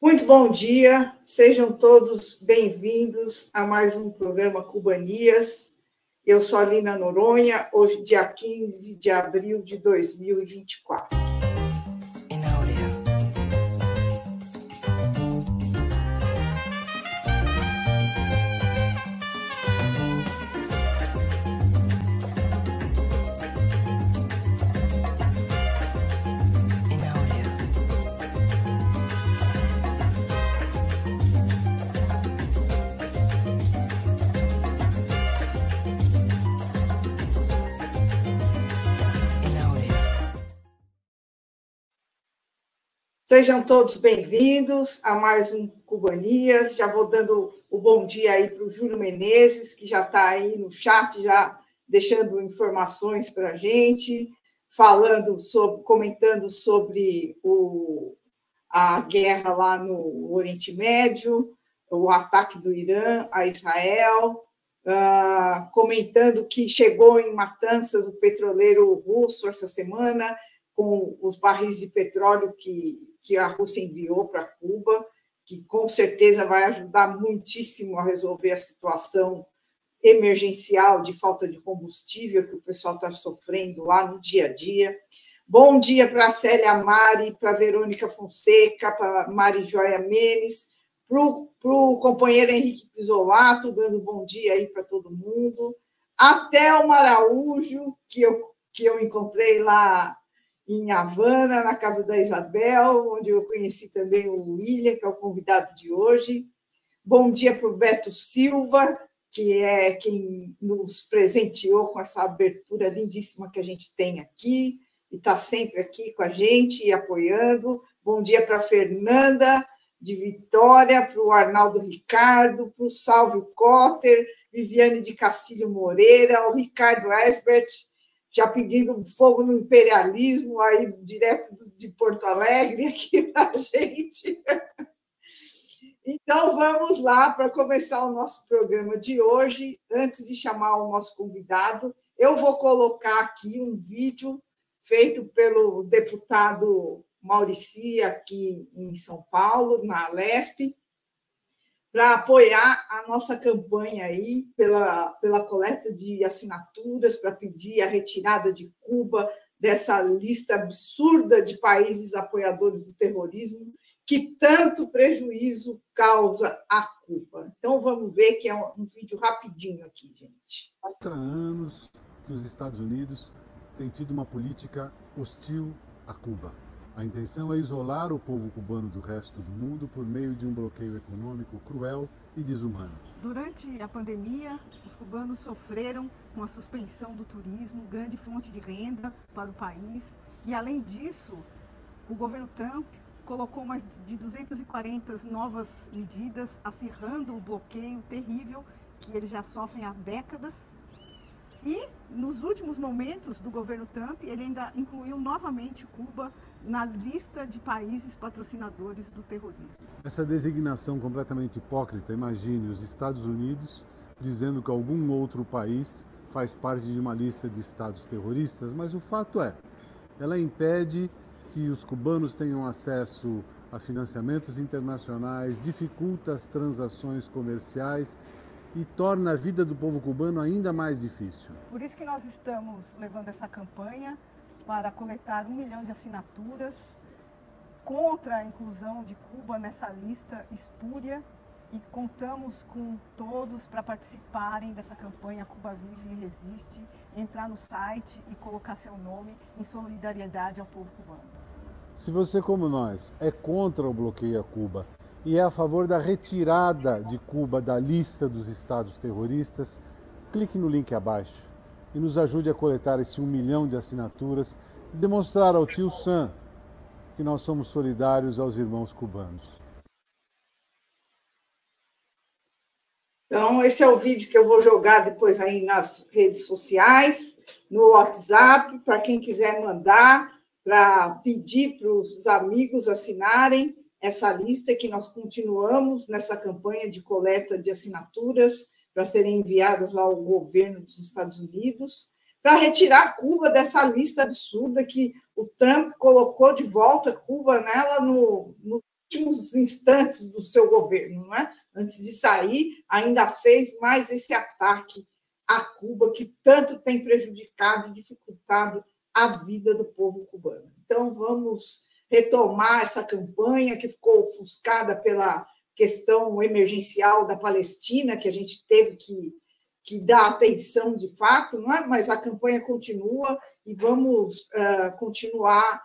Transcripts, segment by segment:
Muito bom dia, sejam todos bem-vindos a mais um programa Cubanias. Eu sou a Lina Noronha, hoje, dia 15 de abril de 2024. Sejam todos bem-vindos a mais um Cubanias. Já vou dando o bom dia aí para o Júlio Menezes, que já está aí no chat, já deixando informações para a gente, falando sobre, comentando sobre o, a guerra lá no Oriente Médio, o ataque do Irã a Israel, uh, comentando que chegou em Matanças o petroleiro russo essa semana com os barris de petróleo que que a Rússia enviou para Cuba, que com certeza vai ajudar muitíssimo a resolver a situação emergencial de falta de combustível que o pessoal está sofrendo lá no dia a dia. Bom dia para a Célia Mari, para Verônica Fonseca, para Mari Joia Menes, para o companheiro Henrique Pisolato, dando bom dia aí para todo mundo. Até o Araújo, que eu, que eu encontrei lá em Havana, na casa da Isabel, onde eu conheci também o William, que é o convidado de hoje. Bom dia para o Beto Silva, que é quem nos presenteou com essa abertura lindíssima que a gente tem aqui, e está sempre aqui com a gente e apoiando. Bom dia para a Fernanda de Vitória, para o Arnaldo Ricardo, para o Salvio Cotter, Viviane de Castilho Moreira, o Ricardo Esbert, já pedindo fogo no imperialismo aí direto de Porto Alegre aqui na gente. Então vamos lá para começar o nosso programa de hoje. Antes de chamar o nosso convidado, eu vou colocar aqui um vídeo feito pelo deputado Maurici aqui em São Paulo, na Lesp, para apoiar a nossa campanha aí pela, pela coleta de assinaturas para pedir a retirada de Cuba dessa lista absurda de países apoiadores do terrorismo que tanto prejuízo causa a Cuba. Então vamos ver que é um, vídeo rapidinho aqui, gente. Há anos que os Estados Unidos têm tido uma política hostil a Cuba a intenção é isolar o povo cubano do resto do mundo por meio de um bloqueio econômico cruel e desumano. Durante a pandemia, os cubanos sofreram com a suspensão do turismo, grande fonte de renda para o país. E, além disso, o governo Trump colocou mais de 240 novas medidas, acirrando o bloqueio terrível que eles já sofrem há décadas. E, nos últimos momentos do governo Trump, ele ainda incluiu novamente Cuba na lista de países patrocinadores do terrorismo. Essa designação completamente hipócrita, imagine os Estados Unidos dizendo que algum outro país faz parte de uma lista de estados terroristas, mas o fato é, ela impede que os cubanos tenham acesso a financiamentos internacionais, dificulta as transações comerciais e torna a vida do povo cubano ainda mais difícil. Por isso que nós estamos levando essa campanha para coletar um milhão de assinaturas contra a inclusão de Cuba nessa lista espúria e contamos com todos para participarem dessa campanha Cuba Vive e Resiste, entrar no site e colocar seu nome em solidariedade ao povo cubano. Se você, como nós, é contra o bloqueio a Cuba e é a favor da retirada de Cuba da lista dos estados terroristas, clique no link abaixo e nos ajude a coletar esse um milhão de assinaturas e demonstrar ao tio Sam que nós somos solidários aos irmãos cubanos. Então, esse é o vídeo que eu vou jogar depois aí nas redes sociais, no WhatsApp, para quem quiser mandar, para pedir para os amigos assinarem essa lista que nós continuamos nessa campanha de coleta de assinaturas para serem enviadas lá ao governo dos Estados Unidos, para retirar Cuba dessa lista absurda que o Trump colocou de volta Cuba nela no, no últimos instantes do seu governo, não é? Antes de sair, ainda fez mais esse ataque a Cuba que tanto tem prejudicado e dificultado a vida do povo cubano. Então, vamos retomar essa campanha que ficou ofuscada pela questão emergencial da Palestina, que a gente teve que, que dar atenção de fato, não é? mas a campanha continua e vamos uh, continuar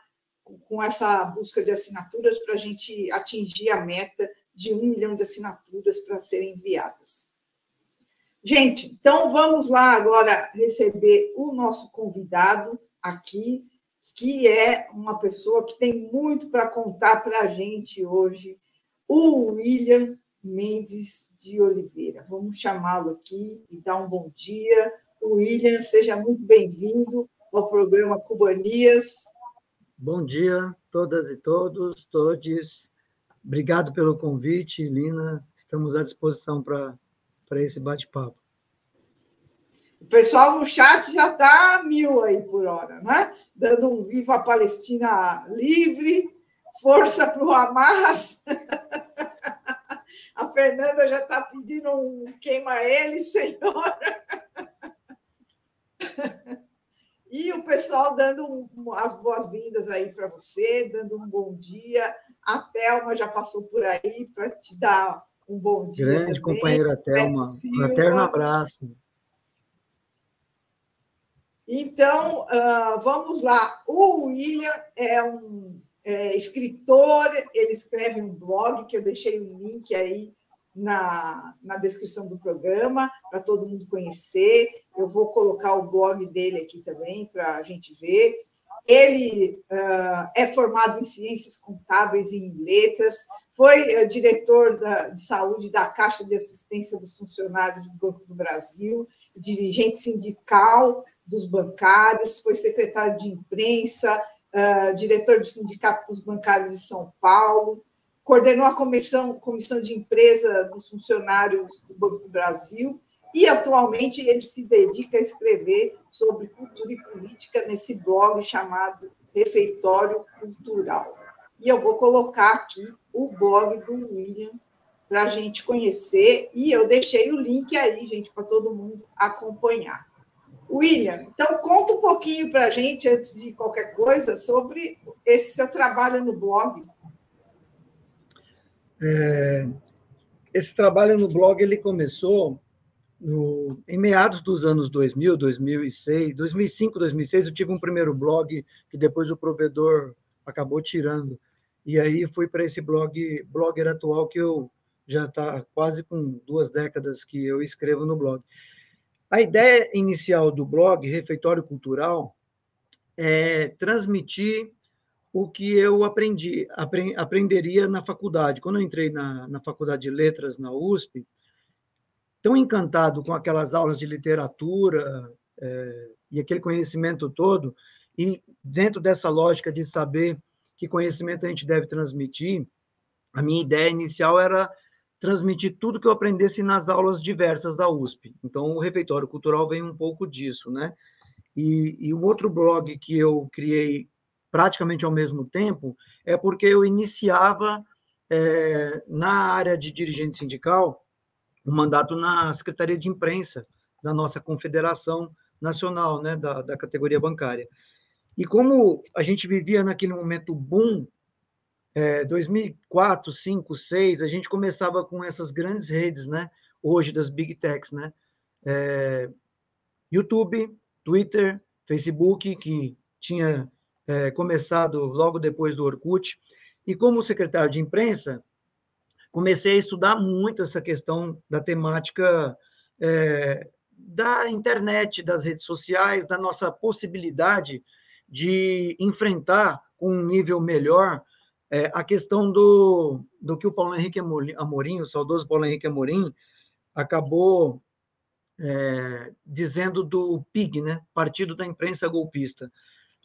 com essa busca de assinaturas para a gente atingir a meta de um milhão de assinaturas para serem enviadas. Gente, então vamos lá agora receber o nosso convidado aqui, que é uma pessoa que tem muito para contar para a gente hoje, o William Mendes de Oliveira. Vamos chamá-lo aqui e dar um bom dia. O William, seja muito bem-vindo ao programa Cubanias. Bom dia, todas e todos, todes. Obrigado pelo convite, Lina. Estamos à disposição para esse bate-papo. O pessoal no chat já está mil aí por hora, né? Dando um viva a Palestina livre, força para o Hamas. A Fernanda já está pedindo um queima ele, senhora. E o pessoal dando um, as boas-vindas aí para você, dando um bom dia. A Thelma já passou por aí para te dar um bom dia. Grande também. companheira Thelma, um eterno abraço. Então, uh, vamos lá. O William é um é, escritor, ele escreve um blog, que eu deixei o um link aí na, na descrição do programa, para todo mundo conhecer. Eu vou colocar o blog dele aqui também, para a gente ver. Ele uh, é formado em ciências contábeis e em letras, foi uh, diretor da, de saúde da Caixa de Assistência dos Funcionários do Banco do Brasil, dirigente sindical dos bancários, foi secretário de imprensa, uh, diretor do Sindicato dos Bancários de São Paulo, coordenou a comissão, comissão de empresa dos funcionários do Banco do Brasil e atualmente ele se dedica a escrever sobre cultura e política nesse blog chamado Refeitório Cultural. E eu vou colocar aqui o blog do William para a gente conhecer, e eu deixei o link aí, gente, para todo mundo acompanhar. William, então conta um pouquinho para a gente, antes de qualquer coisa, sobre esse seu trabalho no blog. É, esse trabalho no blog ele começou no, em meados dos anos 2000, 2006, 2005, 2006. Eu tive um primeiro blog que depois o provedor acabou tirando. E aí fui para esse blog, blogger atual que eu já está quase com duas décadas que eu escrevo no blog. A ideia inicial do blog Refeitório Cultural é transmitir o que eu aprendi, apre, aprenderia na faculdade. Quando eu entrei na, na faculdade de letras na USP, tão encantado com aquelas aulas de literatura é, e aquele conhecimento todo, e dentro dessa lógica de saber que conhecimento a gente deve transmitir, a minha ideia inicial era transmitir tudo que eu aprendesse nas aulas diversas da USP. Então, o refeitório cultural vem um pouco disso, né? E, e um outro blog que eu criei praticamente ao mesmo tempo é porque eu iniciava é, na área de dirigente sindical um mandato na Secretaria de Imprensa da nossa Confederação Nacional, né, da, da categoria bancária. E como a gente vivia naquele momento boom é, 2004, 5, 6, a gente começava com essas grandes redes, né? Hoje das big techs, né? É, YouTube, Twitter, Facebook, que tinha é, começado logo depois do Orkut. E como secretário de imprensa, comecei a estudar muito essa questão da temática é, da internet, das redes sociais, da nossa possibilidade de enfrentar um nível melhor é, a questão do, do que o Paulo Henrique Amorim, o saudoso Paulo Henrique Amorim, acabou é, dizendo do PIG, né? Partido da Imprensa Golpista.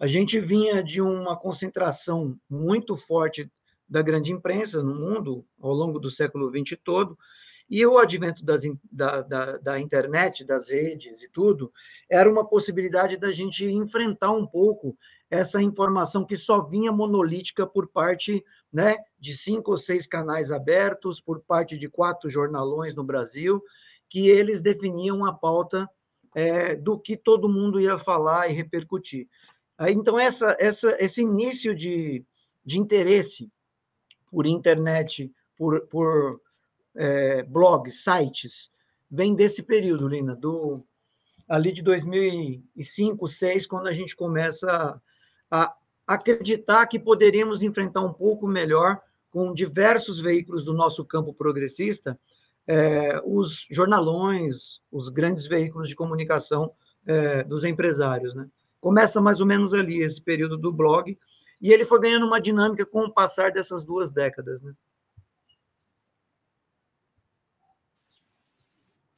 A gente vinha de uma concentração muito forte da grande imprensa no mundo ao longo do século XX todo, e o advento das, da, da, da, internet, das redes e tudo, era uma possibilidade da gente enfrentar um pouco essa informação que só vinha monolítica por parte né, de cinco ou seis canais abertos, por parte de quatro jornalões no Brasil, que eles definiam a pauta é, do que todo mundo ia falar e repercutir. Então, essa, essa, esse início de, de interesse por internet, por, por é, blogs, sites, vem desse período, Lina, do, ali de 2005, 2006, quando a gente começa a acreditar que poderíamos enfrentar um pouco melhor com diversos veículos do nosso campo progressista, é, os jornalões, os grandes veículos de comunicação é, dos empresários. Né? Começa mais ou menos ali esse período do blog, e ele foi ganhando uma dinâmica com o passar dessas duas décadas. Né?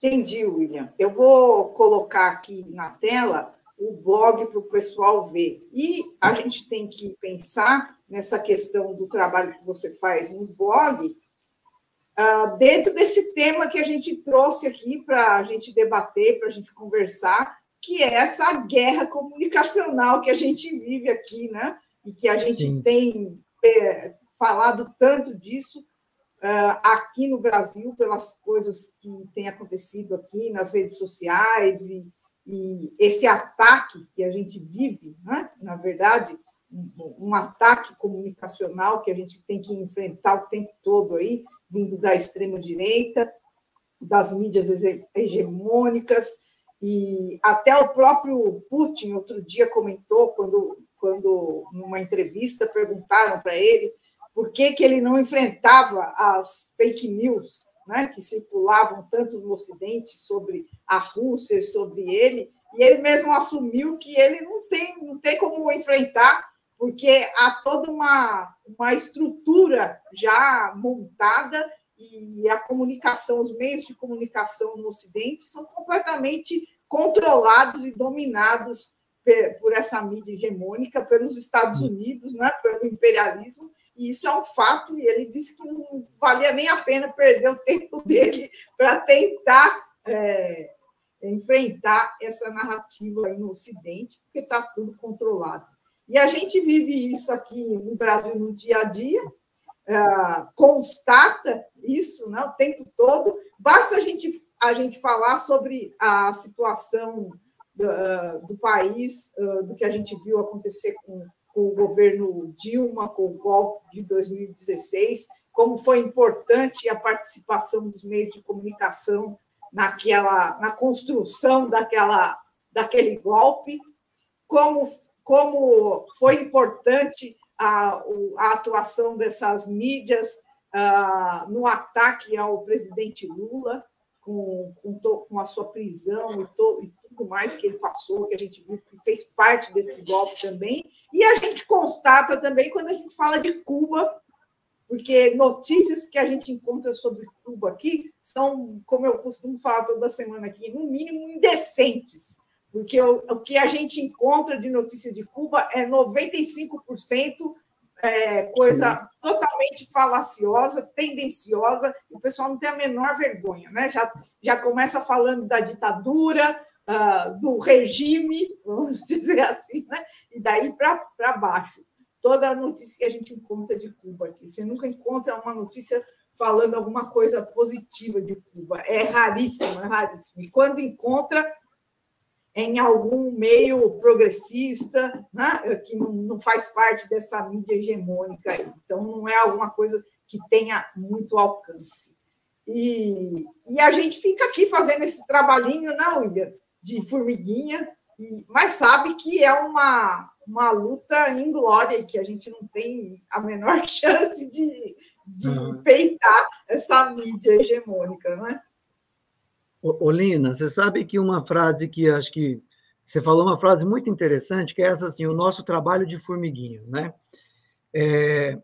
Entendi, William. Eu vou colocar aqui na tela o blog para o pessoal ver. E a gente tem que pensar nessa questão do trabalho que você faz no blog, uh, dentro desse tema que a gente trouxe aqui para a gente debater, para a gente conversar, que é essa guerra comunicacional que a gente vive aqui, né? E que a gente Sim. tem é, falado tanto disso uh, aqui no Brasil, pelas coisas que têm acontecido aqui nas redes sociais e, e esse ataque que a gente vive, né? na verdade, um, um ataque comunicacional que a gente tem que enfrentar o tempo todo aí, vindo da extrema-direita, das mídias hegemônicas, e até o próprio Putin, outro dia, comentou, quando, quando numa entrevista perguntaram para ele por que, que ele não enfrentava as fake news né, que circulavam tanto no Ocidente sobre a Rússia, sobre ele, e ele mesmo assumiu que ele não tem, não tem como enfrentar, porque há toda uma, uma estrutura já montada e a comunicação, os meios de comunicação no Ocidente são completamente controlados e dominados por essa mídia hegemônica, pelos Estados Unidos, né, pelo imperialismo, e isso é um fato, e ele disse que não valia nem a pena perder o tempo dele para tentar é, enfrentar essa narrativa no Ocidente, porque está tudo controlado. E a gente vive isso aqui no Brasil no dia a dia, é, constata isso né, o tempo todo. Basta a gente, a gente falar sobre a situação do, do país, do que a gente viu acontecer com com o governo Dilma, com o golpe de 2016, como foi importante a participação dos meios de comunicação naquela, na construção daquela, daquele golpe, como, como foi importante a, a atuação dessas mídias uh, no ataque ao presidente Lula, com, com, to, com a sua prisão e, to, e tudo mais que ele passou, que a gente viu que fez parte desse golpe também, e a gente constata também quando a gente fala de Cuba, porque notícias que a gente encontra sobre Cuba aqui são, como eu costumo falar toda semana aqui, no mínimo indecentes, porque o, o que a gente encontra de notícia de Cuba é 95% é, coisa Sim. totalmente falaciosa, tendenciosa, e o pessoal não tem a menor vergonha, né? Já, já começa falando da ditadura, uh, do regime, vamos dizer assim, né? e daí para baixo. Toda a notícia que a gente encontra de Cuba aqui. Você nunca encontra uma notícia falando alguma coisa positiva de Cuba. É raríssimo, é raríssimo. E quando encontra, em algum meio progressista, né, que não, não, faz parte dessa mídia hegemônica. Aí. Então, não é alguma coisa que tenha muito alcance. E, e a gente fica aqui fazendo esse trabalhinho, né, William? De formiguinha, mas sabe que é uma, uma luta inglória e que a gente não tem a menor chance de, de uhum. peitar essa mídia hegemônica, não é? Olina, você sabe que uma frase que acho que você falou uma frase muito interessante, que é essa assim, o nosso trabalho de formiguinho, né? É,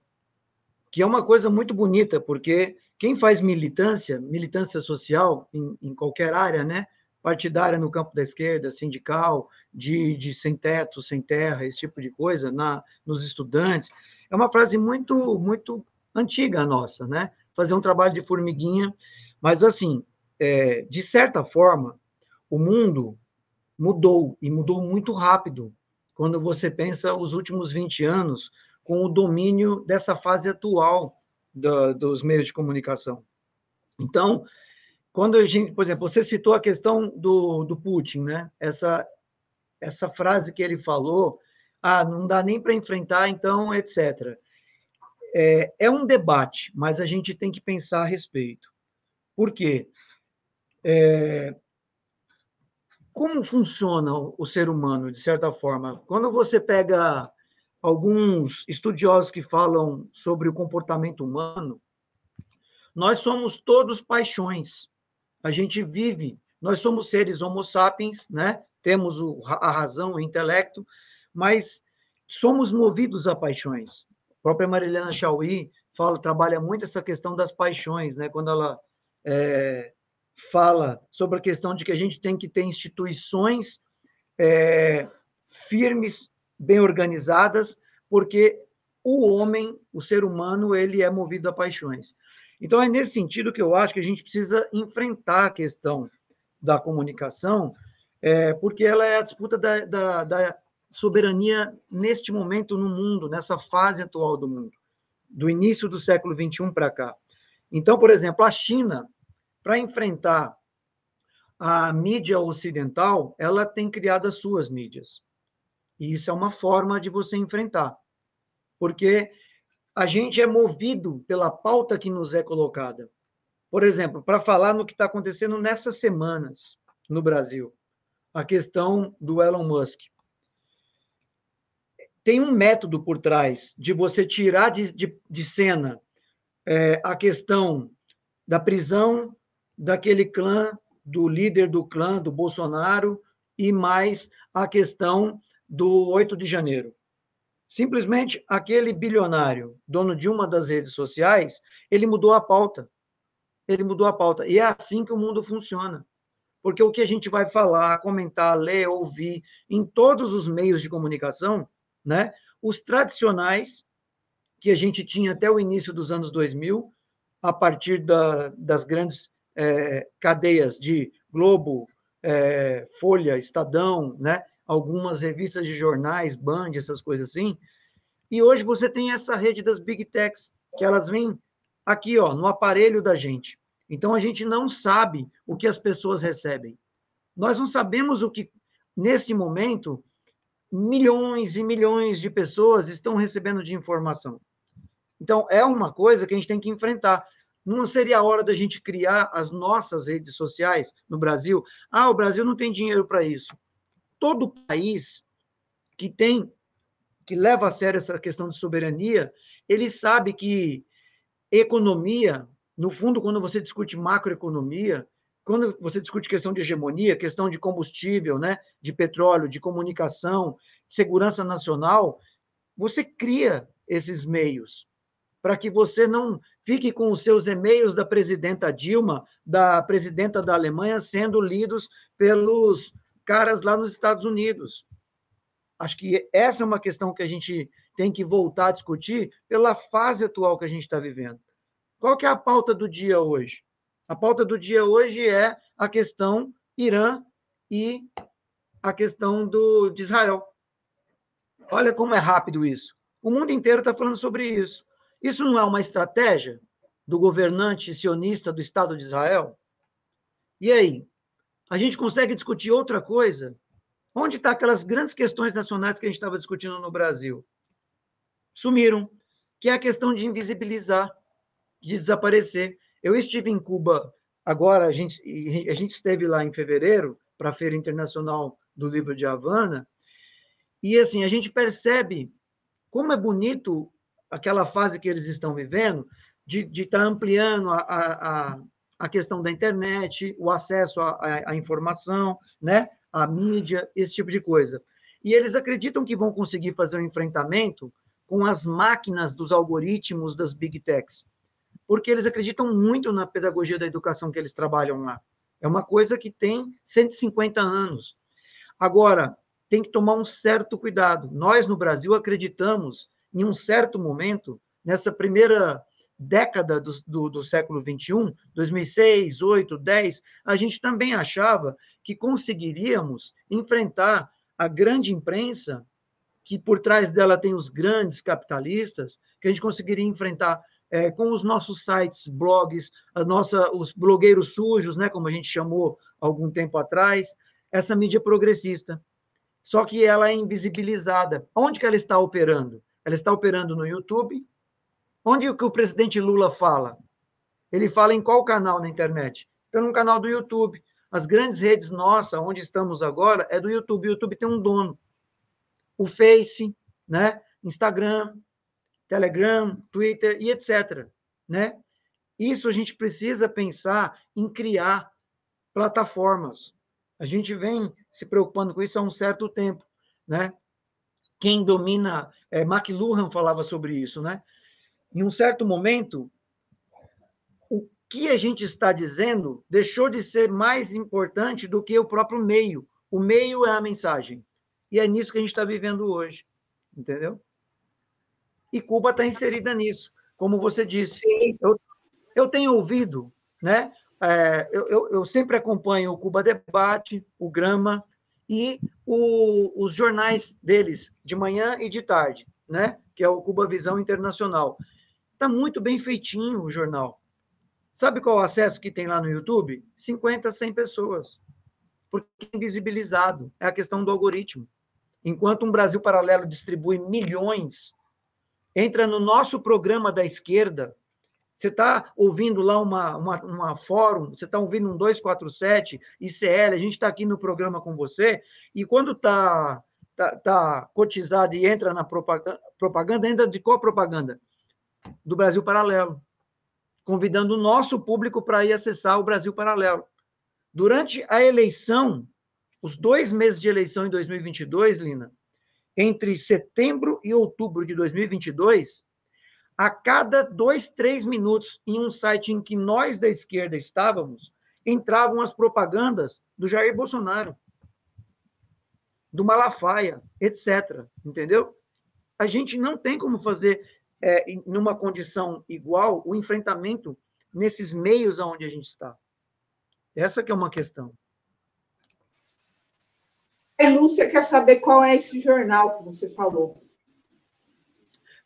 que é uma coisa muito bonita, porque quem faz militância, militância social em, em qualquer área, né? Partidária no campo da esquerda, sindical, de, de sem teto, sem terra, esse tipo de coisa, na, nos estudantes. É uma frase muito, muito antiga a nossa, né? Fazer um trabalho de formiguinha, mas assim, é, de certa forma, o mundo mudou e mudou muito rápido quando você pensa os últimos 20 anos com o domínio dessa fase atual da, dos meios de comunicação. Então, quando a gente, por exemplo, você citou a questão do, do Putin, né? Essa, essa frase que ele falou, ah, não dá nem para enfrentar, então, etc. É, é um debate, mas a gente tem que pensar a respeito. Por quê? É, como funciona o ser humano, de certa forma? Quando você pega alguns estudiosos que falam sobre o comportamento humano, nós somos todos paixões. A gente vive, nós somos seres homo sapiens, né? Temos a razão, o intelecto, mas somos movidos a paixões. A própria Marilena Chauí fala, trabalha muito essa questão das paixões, né? Quando ela é, fala sobre a questão de que a gente tem que ter instituições é, firmes, bem organizadas, porque o homem, o ser humano, ele é movido a paixões. Então, é nesse sentido que eu acho que a gente precisa enfrentar a questão da comunicação, é, porque ela é a disputa da, da, da soberania neste momento no mundo, nessa fase atual do mundo, do início do século XXI para cá. Então, por exemplo, a China, para enfrentar a mídia ocidental, ela tem criado as suas mídias. E isso é uma forma de você enfrentar. Porque a gente é movido pela pauta que nos é colocada. Por exemplo, para falar no que está acontecendo nessas semanas no Brasil, a questão do Elon Musk. Tem um método por trás de você tirar de, de, de cena é, a questão da prisão daquele clã, do líder do clã, do Bolsonaro, e mais a questão do 8 de janeiro. Simplesmente aquele bilionário, dono de uma das redes sociais, ele mudou a pauta. Ele mudou a pauta. E é assim que o mundo funciona. Porque o que a gente vai falar, comentar, ler, ouvir em todos os meios de comunicação, né? Os tradicionais que a gente tinha até o início dos anos 2000, a partir da, das grandes é, cadeias de Globo, é, Folha, Estadão, né? Algumas revistas de jornais, Band, essas coisas assim. E hoje você tem essa rede das Big Techs, que elas vêm aqui, ó, no aparelho da gente. Então a gente não sabe o que as pessoas recebem. Nós não sabemos o que, nesse momento, milhões e milhões de pessoas estão recebendo de informação. Então, é uma coisa que a gente tem que enfrentar. Não seria a hora da gente criar as nossas redes sociais no Brasil? Ah, o Brasil não tem dinheiro para isso todo país que tem que leva a sério essa questão de soberania, ele sabe que economia, no fundo, quando você discute macroeconomia, quando você discute questão de hegemonia, questão de combustível, né, de petróleo, de comunicação, segurança nacional, você cria esses meios para que você não fique com os seus e-mails da presidenta Dilma, da presidenta da Alemanha, sendo lidos pelos caras lá nos Estados Unidos. Acho que essa é uma questão que a gente tem que voltar a discutir pela fase atual que a gente está vivendo. Qual que é a pauta do dia hoje? A pauta do dia hoje é a questão Irã e a questão do, de Israel. Olha como é rápido isso. O mundo inteiro está falando sobre isso. Isso não é uma estratégia do governante sionista do Estado de Israel? E aí? A gente consegue discutir outra coisa? Onde estão tá aquelas grandes questões nacionais que a gente estava discutindo no Brasil? Sumiram, que é a questão de invisibilizar, de desaparecer. Eu estive em Cuba agora, a gente, a gente esteve lá em fevereiro para a Feira Internacional do Livro de Havana, e assim, a gente percebe como é bonito aquela fase que eles estão vivendo, de estar tá ampliando a, a, a questão da internet, o acesso à, à informação, né? a mídia, esse tipo de coisa. E eles acreditam que vão conseguir fazer um enfrentamento com as máquinas dos algoritmos das big techs, porque eles acreditam muito na pedagogia da educação que eles trabalham lá. É uma coisa que tem 150 anos. Agora, tem que tomar um certo cuidado. Nós, no Brasil, acreditamos, em um certo momento, nessa primeira década do, do, do século XXI, 2006, 8, 10, a gente também achava que conseguiríamos enfrentar a grande imprensa que por trás dela tem os grandes capitalistas, que a gente conseguiria enfrentar é, com os nossos sites, blogs, a nossa, os blogueiros sujos, né, como a gente chamou algum tempo atrás, essa mídia progressista. Só que ela é invisibilizada. Onde que ela está operando? Ela está operando no YouTube. Onde que o presidente Lula fala? Ele fala em qual canal na internet? Pelo canal do YouTube. As grandes redes nossas, onde estamos agora, é do YouTube. O YouTube tem um dono. O Face, né? Instagram, Telegram, Twitter e etc. Né? Isso a gente precisa pensar em criar plataformas. A gente vem se preocupando com isso há um certo tempo, né? Quem domina, é, McLuhan falava sobre isso, né? Em um certo momento, o que a gente está dizendo deixou de ser mais importante do que o próprio meio. O meio é a mensagem. E é nisso que a gente está vivendo hoje, entendeu? e Cuba está inserida nisso. Como você disse, eu, eu tenho ouvido, né? É, eu, eu, eu, sempre acompanho o Cuba Debate, o Grama e o, os jornais deles, de manhã e de tarde, né? que é o Cuba Visão Internacional. Está muito bem feitinho o jornal. Sabe qual o acesso que tem lá no YouTube? 50, 100 pessoas. Porque é invisibilizado. É a questão do algoritmo. Enquanto um Brasil Paralelo distribui milhões entra no nosso programa da esquerda, você está ouvindo lá uma, uma, uma fórum, você está ouvindo um 247, ICL, a gente está aqui no programa com você, e quando está tá, tá cotizado e entra na propaganda, propaganda, entra de qual propaganda? Do Brasil Paralelo, convidando o nosso público para ir acessar o Brasil Paralelo. Durante a eleição, os dois meses de eleição em 2022, Lina, entre setembro e outubro de 2022, a cada dois, três minutos, em um site em que nós da esquerda estávamos, entravam as propagandas do Jair Bolsonaro, do Malafaia, etc. Entendeu? A gente não tem como fazer, é, numa condição igual, o enfrentamento nesses meios aonde a gente está. Essa que é uma questão. A Lúcia quer saber qual é esse jornal que você falou.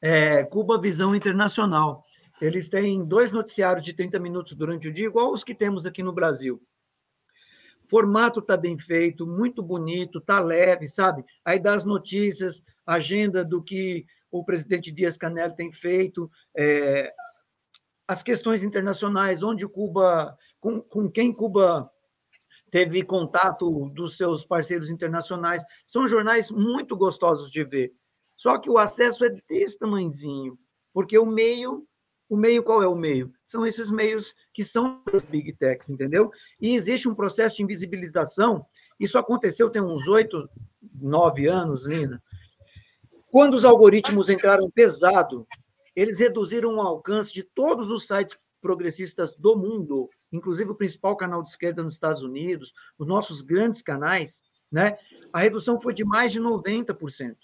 É, Cuba Visão Internacional. Eles têm dois noticiários de 30 minutos durante o dia, igual os que temos aqui no Brasil. Formato está bem feito, muito bonito, está leve, sabe? Aí dá as notícias, agenda do que o presidente Dias Canel tem feito, é, as questões internacionais, onde Cuba, com, com quem Cuba teve contato dos seus parceiros internacionais. São jornais muito gostosos de ver. Só que o acesso é desse tamanhozinho, porque o meio, o meio qual é o meio? São esses meios que são as big techs, entendeu? E existe um processo de invisibilização. Isso aconteceu tem uns oito, nove anos, Lina. Quando os algoritmos entraram pesado, eles reduziram o alcance de todos os sites progressistas do mundo, inclusive o principal canal de esquerda nos Estados Unidos, os nossos grandes canais, né? A redução foi de mais de 90%.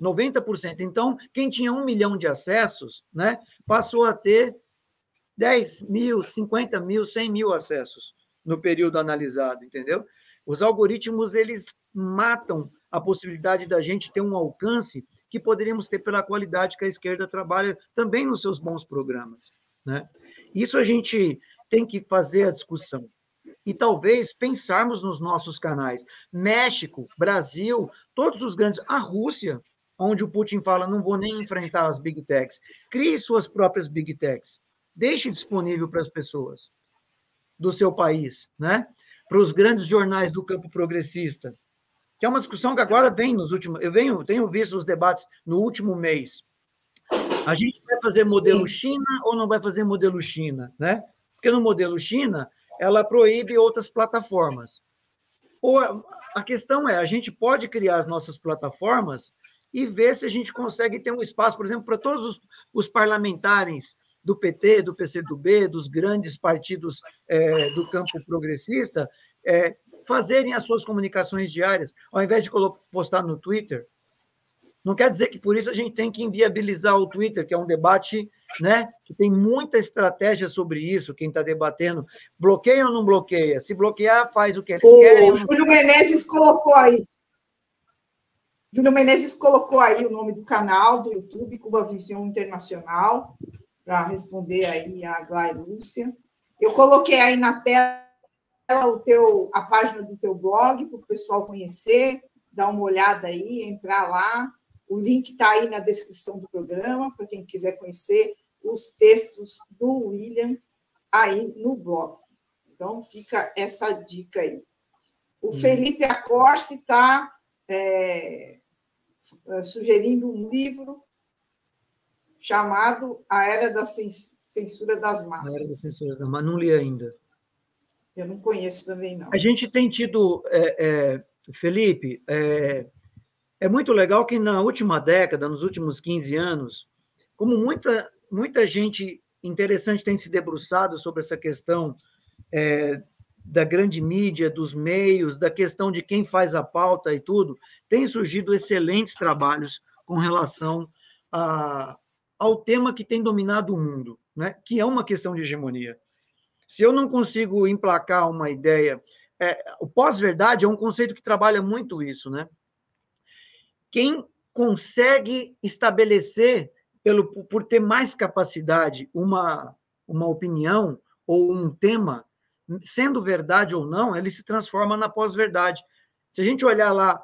90%. Então, quem tinha um milhão de acessos, né, passou a ter 10 mil, 50 mil, 100 mil acessos no período analisado, entendeu? Os algoritmos, eles matam a possibilidade da gente ter um alcance que poderíamos ter pela qualidade que a esquerda trabalha também nos seus bons programas. Né? Isso a gente tem que fazer a discussão. E talvez pensarmos nos nossos canais. México, Brasil, todos os grandes. A Rússia, onde o Putin fala: não vou nem enfrentar as big techs. Crie suas próprias big techs. Deixe disponível para as pessoas do seu país, né? para os grandes jornais do campo progressista. Que é uma discussão que agora vem nos últimos. Eu venho, tenho visto os debates no último mês. A gente vai fazer modelo China ou não vai fazer modelo China, né? Porque no modelo China, ela proíbe outras plataformas. Ou a questão é, a gente pode criar as nossas plataformas e ver se a gente consegue ter um espaço, por exemplo, para todos os, os parlamentares do PT, do PCdoB, dos grandes partidos é, do campo progressista, é, fazerem as suas comunicações diárias, ao invés de postar no Twitter, não quer dizer que por isso a gente tem que inviabilizar o Twitter, que é um debate né, que tem muita estratégia sobre isso, quem está debatendo. Bloqueia ou não bloqueia? Se bloquear, faz o que eles o querem. O Júlio Menezes colocou aí. Júlio Menezes colocou aí o nome do canal do YouTube, Cuba Visão Internacional, para responder aí a Glai Lúcia. Eu coloquei aí na tela o teu, a página do teu blog para o pessoal conhecer, dar uma olhada aí, entrar lá. O link está aí na descrição do programa, para quem quiser conhecer os textos do William aí no blog. Então, fica essa dica aí. O hum. Felipe Acorce está é, é, sugerindo um livro chamado A Era da Censura das Massas. A Era da Censura das Massas, não li ainda. Eu não conheço também, não. A gente tem tido, é, é, Felipe, é, é muito legal que na última década, nos últimos 15 anos, como muita, muita gente interessante tem se debruçado sobre essa questão é, da grande mídia, dos meios, da questão de quem faz a pauta e tudo, tem surgido excelentes trabalhos com relação a, ao tema que tem dominado o mundo, né? que é uma questão de hegemonia. Se eu não consigo emplacar uma ideia, é, o pós-verdade é um conceito que trabalha muito isso, né? Quem consegue estabelecer, pelo, por ter mais capacidade, uma, uma opinião ou um tema sendo verdade ou não, ele se transforma na pós-verdade. Se a gente olhar lá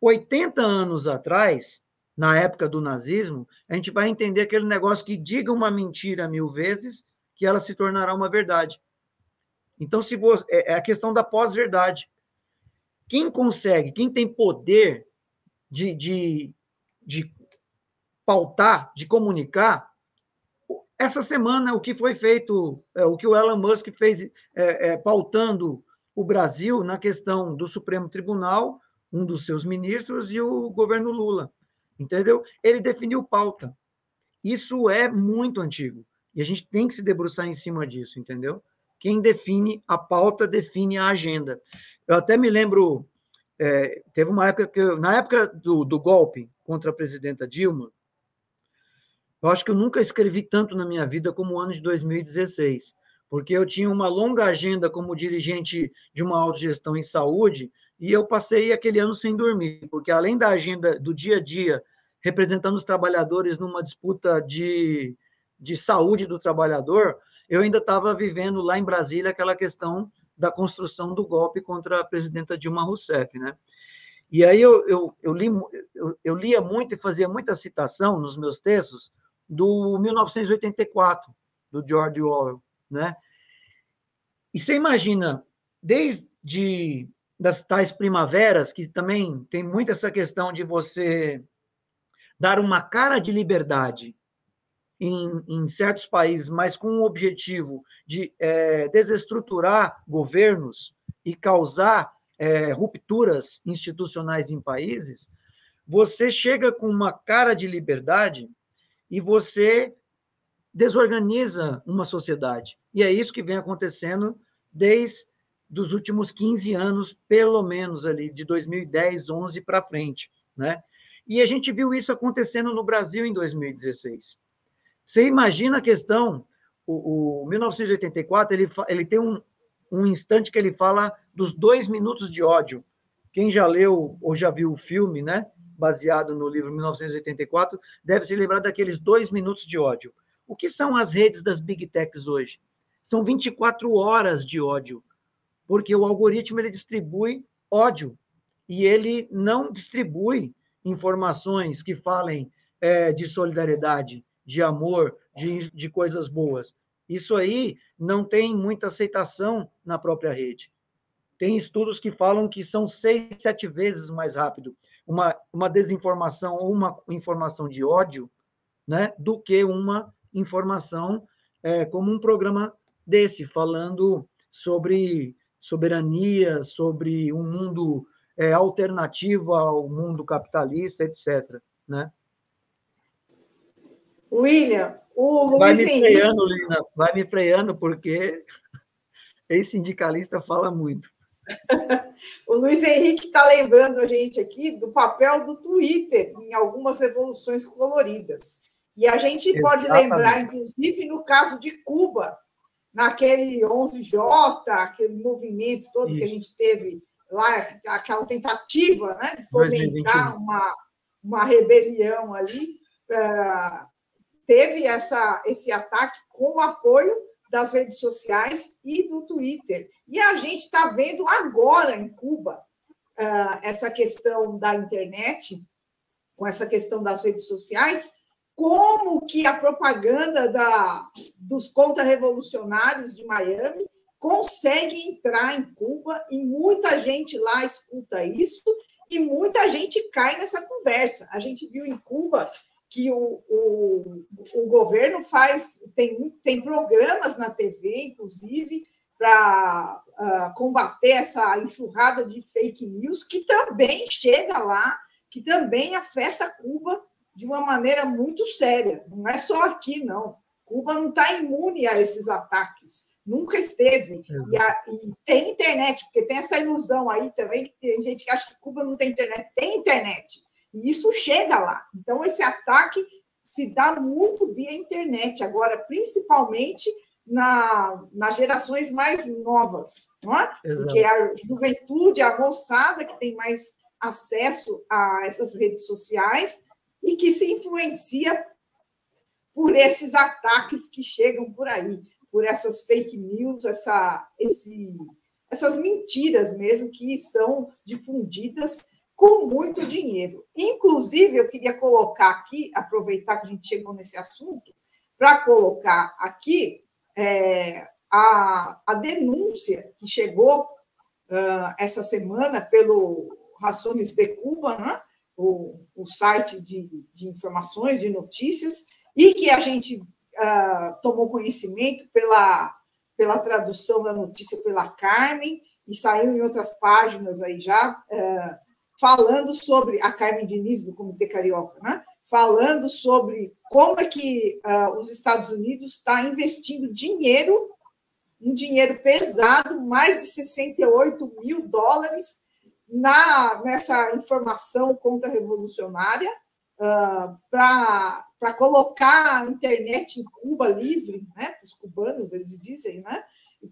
80 anos atrás, na época do nazismo, a gente vai entender aquele negócio que diga uma mentira mil vezes, que ela se tornará uma verdade. Então, se você, é, é a questão da pós-verdade. Quem consegue, quem tem poder de, de, de pautar, de comunicar, essa semana, o que foi feito, é, o que o Elon Musk fez é, é, pautando o Brasil na questão do Supremo Tribunal, um dos seus ministros, e o governo Lula, entendeu? Ele definiu pauta. Isso é muito antigo. E a gente tem que se debruçar em cima disso, entendeu? Quem define a pauta define a agenda. Eu até me lembro, é, teve uma época que, eu, na época do, do golpe contra a presidenta Dilma, eu acho que eu nunca escrevi tanto na minha vida como o ano de 2016, porque eu tinha uma longa agenda como dirigente de uma autogestão em saúde e eu passei aquele ano sem dormir, porque além da agenda do dia a dia, representando os trabalhadores numa disputa de, de saúde do trabalhador, eu ainda estava vivendo lá em Brasília aquela questão da construção do golpe contra a presidenta Dilma Rousseff, né? E aí eu, eu, eu, li, eu, eu lia muito e fazia muita citação nos meus textos do 1984, do George Orwell, né? E você imagina, desde das tais primaveras, que também tem muito essa questão de você dar uma cara de liberdade em, em certos países, mas com o objetivo de é, desestruturar governos e causar é, rupturas institucionais em países, você chega com uma cara de liberdade e você desorganiza uma sociedade. E é isso que vem acontecendo desde os últimos 15 anos, pelo menos ali, de 2010, 11 para frente, né? E a gente viu isso acontecendo no Brasil em 2016. Você imagina a questão, o, o 1984, ele, ele tem um, um instante que ele fala dos dois minutos de ódio. Quem já leu ou já viu o filme, né? baseado no livro 1984, deve se lembrar daqueles dois minutos de ódio. O que são as redes das big techs hoje? São 24 horas de ódio, porque o algoritmo ele distribui ódio e ele não distribui informações que falem é, de solidariedade, de amor, de, de coisas boas. Isso aí não tem muita aceitação na própria rede. Tem estudos que falam que são seis, sete vezes mais rápido uma, uma desinformação ou uma informação de ódio, né, do que uma informação é, como um programa desse, falando sobre soberania, sobre um mundo é, alternativo ao mundo capitalista, etc. Né? William, o Luiz vai me freando, Lina, vai me freando, porque esse sindicalista fala muito. o Luiz Henrique está lembrando a gente aqui do papel do Twitter em algumas revoluções coloridas. E a gente Exatamente. pode lembrar, inclusive, no caso de Cuba, naquele 11J, aquele movimento todo Isso. que a gente teve lá aquela tentativa né, de fomentar uma, uma rebelião ali, uh, teve essa, esse ataque com o apoio das redes sociais e do Twitter. E a gente está vendo agora em Cuba uh, essa questão da internet, com essa questão das redes sociais, como que a propaganda da, dos contra-revolucionários de Miami consegue entrar em Cuba e muita gente lá escuta isso e muita gente cai nessa conversa. A gente viu em Cuba que o, o, o governo faz, tem, tem programas na TV, inclusive, para uh, combater essa enxurrada de fake news, que também chega lá, que também afeta Cuba de uma maneira muito séria. Não é só aqui, não. Cuba não está imune a esses ataques. Nunca esteve. E, a, e, tem internet, porque tem essa ilusão aí também, que tem gente que acha que Cuba não tem internet. Tem internet. E isso chega lá. Então, esse ataque se dá muito via internet, agora, principalmente na, nas gerações mais novas, não é? Porque a juventude, a moçada que tem mais acesso a essas redes sociais e que se influencia por esses ataques que chegam por aí, por essas fake news, essa, esse, essas mentiras mesmo que são difundidas com muito dinheiro. Inclusive, eu queria colocar aqui, aproveitar que a gente chegou nesse assunto, para colocar aqui é, a, a denúncia que chegou uh, essa semana pelo Rações de Cuba, né? o, o site de, de informações, de notícias, e que a gente uh, tomou conhecimento pela, pela tradução da notícia pela Carmen, e saiu em outras páginas aí já. Uh, falando sobre a Carmen Diniz, do Comitê Carioca, né? falando sobre como é que uh, os Estados Unidos está investindo dinheiro, um dinheiro pesado, mais de 68 mil dólares, na, nessa informação contra-revolucionária, uh, para colocar a internet em Cuba livre, né, os cubanos, eles dizem, né?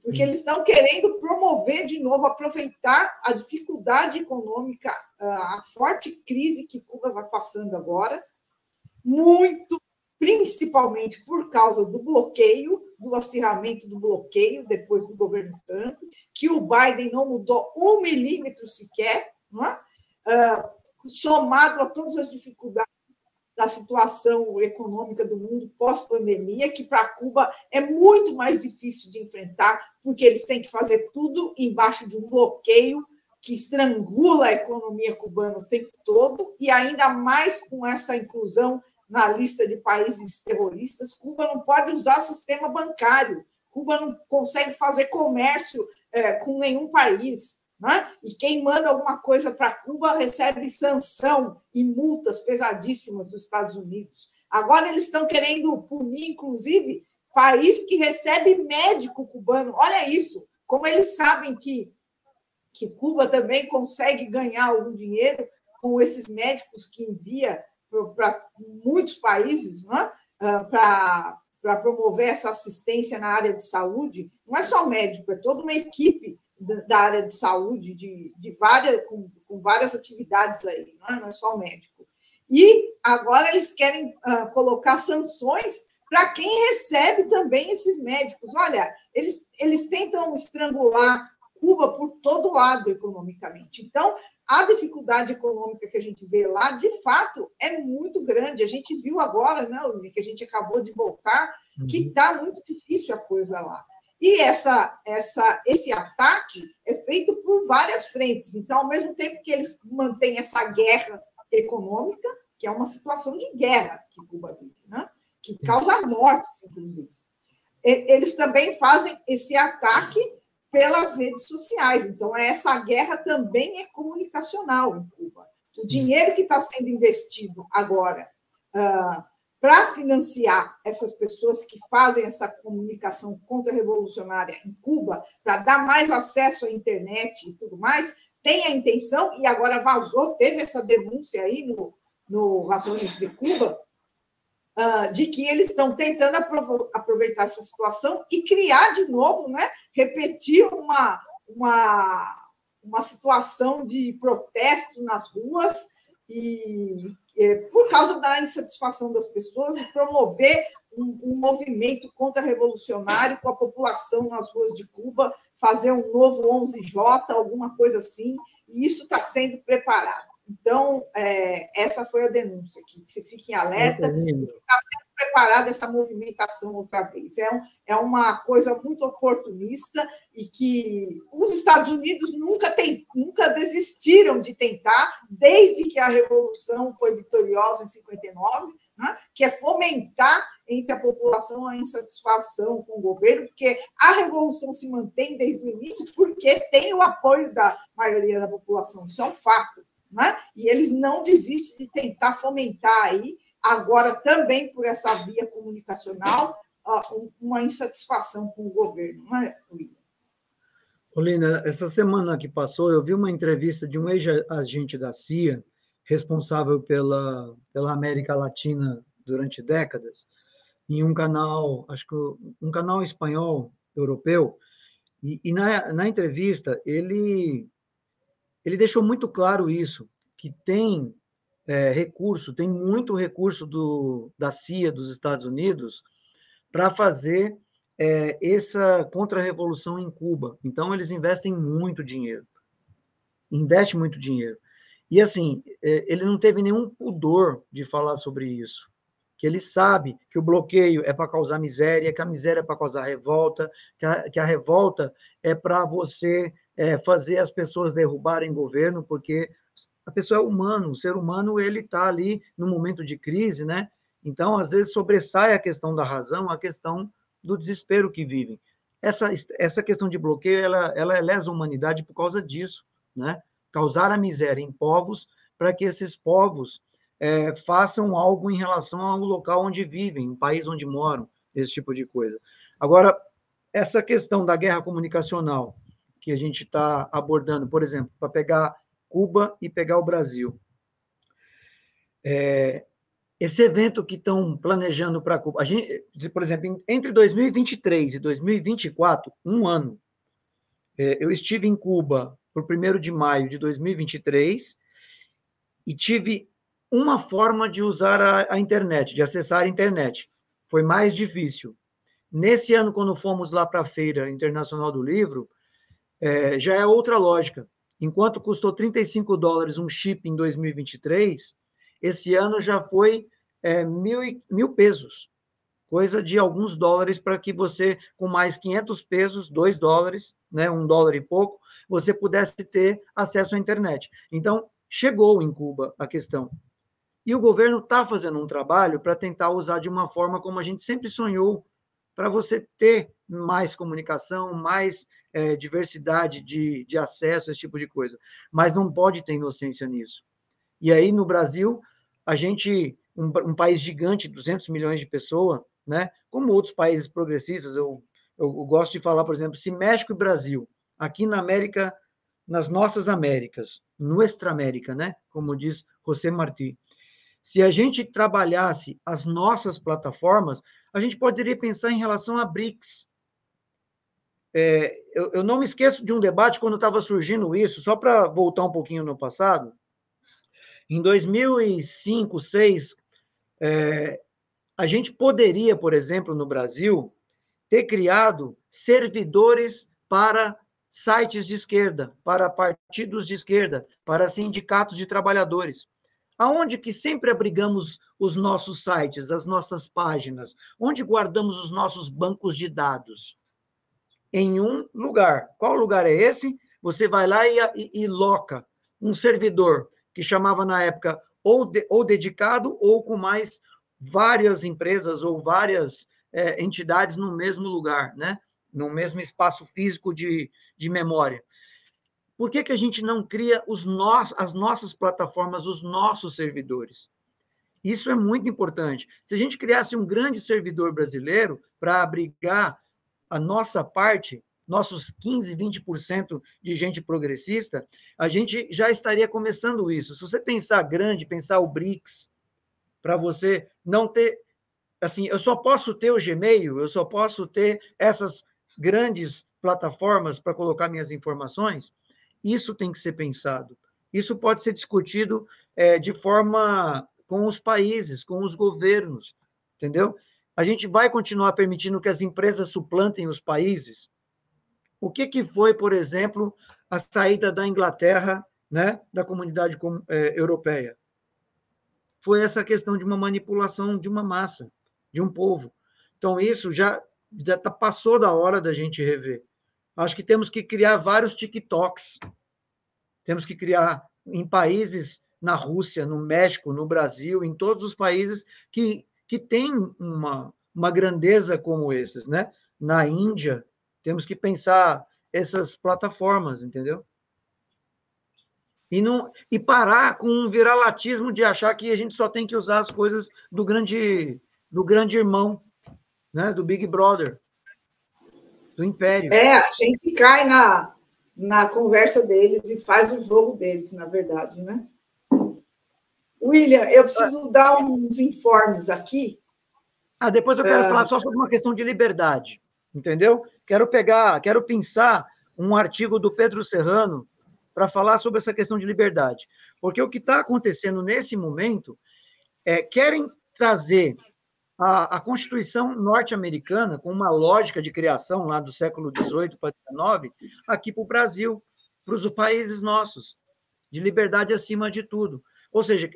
porque eles estão querendo promover de novo, aproveitar a dificuldade econômica, a forte crise que Cuba vai passando agora, muito, principalmente por causa do bloqueio, do acirramento do bloqueio depois do governo Trump, que o Biden não mudou um milímetro sequer, é? uh, somado a todas as dificuldades da situação econômica do mundo pós-pandemia, que para Cuba é muito mais difícil de enfrentar, porque eles têm que fazer tudo embaixo de um bloqueio que estrangula a economia cubana o tempo todo, e ainda mais com essa inclusão na lista de países terroristas. Cuba não pode usar sistema bancário, Cuba não consegue fazer comércio é, com nenhum país. Né? E quem manda alguma coisa para Cuba recebe sanção e multas pesadíssimas dos Estados Unidos. Agora eles estão querendo punir, inclusive, país que recebe médico cubano. Olha isso, como eles sabem que, que Cuba também consegue ganhar algum dinheiro com esses médicos que envia para muitos países, né? Ah, para promover essa assistência na área de saúde. Não é só médico, é toda uma equipe da área de saúde, de, de várias, com, com várias atividades aí, não é, não é só o médico. E agora eles querem uh, colocar sanções para quem recebe também esses médicos. Olha, eles, eles tentam estrangular Cuba por todo lado economicamente. Então, a dificuldade econômica que a gente vê lá, de fato, é muito grande. A gente viu agora, né, que a gente acabou de voltar, que está uhum. muito difícil a coisa lá. E essa, essa, esse ataque é feito por várias frentes. Então, ao mesmo tempo que eles mantêm essa guerra econômica, que é uma situação de guerra que Cuba vive, né? que causa mortes, inclusive, eles também fazem esse ataque pelas redes sociais. Então, essa guerra também é comunicacional em Cuba. O dinheiro que está sendo investido agora uh, para financiar essas pessoas que fazem essa comunicação contra-revolucionária em Cuba, para dar mais acesso à internet e tudo mais, tem a intenção, e agora vazou, teve essa denúncia aí no, no Razões de Cuba, uh, de que eles estão tentando aproveitar essa situação e criar de novo, né, repetir uma, uma, uma situação de protesto nas ruas e é, por causa da insatisfação das pessoas e promover um, um movimento contra-revolucionário com a população nas ruas de Cuba, fazer um novo 11J, alguma coisa assim, e isso está sendo preparado. Então, é, essa foi a denúncia, que se fique em alerta, está sendo preparada essa movimentação outra vez. É, um, é uma coisa muito oportunista e que os Estados Unidos nunca, tem, nunca desistiram de tentar, desde que a Revolução foi vitoriosa em 59, né, que é fomentar entre a população a insatisfação com o governo, porque a revolução se mantém desde o início porque tem o apoio da maioria da população, isso é um fato. Né? E eles não desistem de tentar fomentar aí, agora também por essa via comunicacional, uma insatisfação com o governo, é, William? Olina, essa semana que passou, eu vi uma entrevista de um ex-agente da CIA, responsável pela, pela América Latina durante décadas, em um canal, acho que um canal espanhol europeu, e, e na, na entrevista ele ele deixou muito claro isso, que tem é, recurso, tem muito recurso do, da CIA dos Estados Unidos para fazer é, essa contra-revolução em Cuba. Então, eles investem muito dinheiro. Investe muito dinheiro. E, assim, é, ele não teve nenhum pudor de falar sobre isso. Que ele sabe que o bloqueio é para causar miséria, que a miséria é para causar revolta, que a, que a revolta é para você é, fazer as pessoas derrubarem governo, porque a pessoa é humano, o ser humano ele está ali no momento de crise, né? Então, às vezes, sobressai a questão da razão, a questão do desespero que vivem. Essa, essa questão de bloqueio, ela, ela lesa a humanidade por causa disso, né? Causar a miséria em povos para que esses povos é, façam algo em relação ao local onde vivem, o país onde moram, esse tipo de coisa. Agora, essa questão da guerra comunicacional, que a gente está abordando, por exemplo, para pegar Cuba e pegar o Brasil. É, esse evento que estão planejando para Cuba, a gente, por exemplo, entre 2023 e 2024, um ano, é, eu estive em Cuba por 1 de maio de 2023 e tive uma forma de usar a, a internet, de acessar a internet. Foi mais difícil. Nesse ano, quando fomos lá para a Feira Internacional do Livro, é, já é outra lógica. Enquanto custou 35 dólares um chip em 2023, esse ano já foi é, mil, mil pesos, coisa de alguns dólares para que você, com mais 500 pesos, 2 dólares, né, um dólar e pouco, você pudesse ter acesso à internet. Então, chegou em Cuba a questão. E o governo está fazendo um trabalho para tentar usar de uma forma como a gente sempre sonhou, para você ter mais comunicação, mais é, diversidade de, de acesso, esse tipo de coisa. Mas não pode ter inocência nisso. E aí, no Brasil, a gente, um, um país gigante, 200 milhões de pessoas, né? como outros países progressistas, eu, eu, eu gosto de falar, por exemplo, se México e Brasil, aqui na América, nas nossas Américas, Nuestra América, né? como diz José Martí, se a gente trabalhasse as nossas plataformas, a gente poderia pensar em relação a BRICS, é, eu, eu, não me esqueço de um debate quando estava surgindo isso, só para voltar um pouquinho no passado. Em 2005, 2006, é, a gente poderia, por exemplo, no Brasil, ter criado servidores para sites de esquerda, para partidos de esquerda, para sindicatos de trabalhadores. Aonde que sempre abrigamos os nossos sites, as nossas páginas? Onde guardamos os nossos bancos de dados? em um lugar. Qual lugar é esse? Você vai lá e, e, e loca um servidor que chamava na época ou, de, ou dedicado ou com mais várias empresas ou várias é, entidades no mesmo lugar, né? no mesmo espaço físico de, de memória. Por que, que a gente não cria os nós, as nossas plataformas, os nossos servidores? Isso é muito importante. Se a gente criasse um grande servidor brasileiro para abrigar a nossa parte, nossos 15, 20% de gente progressista, a gente já estaria começando isso. Se você pensar grande, pensar o BRICS, para você não ter. Assim, eu só posso ter o Gmail, eu só posso ter essas grandes plataformas para colocar minhas informações. Isso tem que ser pensado. Isso pode ser discutido é, de forma com os países, com os governos, entendeu? A gente vai continuar permitindo que as empresas suplantem os países? O que, que foi, por exemplo, a saída da Inglaterra né, da comunidade é, europeia? Foi essa questão de uma manipulação de uma massa, de um povo. Então, isso já, já tá, passou da hora da gente rever. Acho que temos que criar vários TikToks. Temos que criar em países na Rússia, no México, no Brasil, em todos os países que, que têm uma, uma grandeza como esses, né? Na Índia, temos que pensar essas plataformas, entendeu? E, não, e parar com um viralatismo de achar que a gente só tem que usar as coisas do grande, do grande irmão, né? do Big Brother, do Império. É, a gente cai na, na conversa deles e faz o jogo deles, na verdade, né? William, eu preciso dar uns informes aqui. Ah, depois eu quero é... falar só sobre uma questão de liberdade, entendeu? Quero pegar, quero pensar um artigo do Pedro Serrano para falar sobre essa questão de liberdade. Porque o que está acontecendo nesse momento é querem trazer a, a Constituição norte-americana, com uma lógica de criação lá do século XVIII para XIX, aqui para o Brasil, para os países nossos, de liberdade acima de tudo. Ou seja,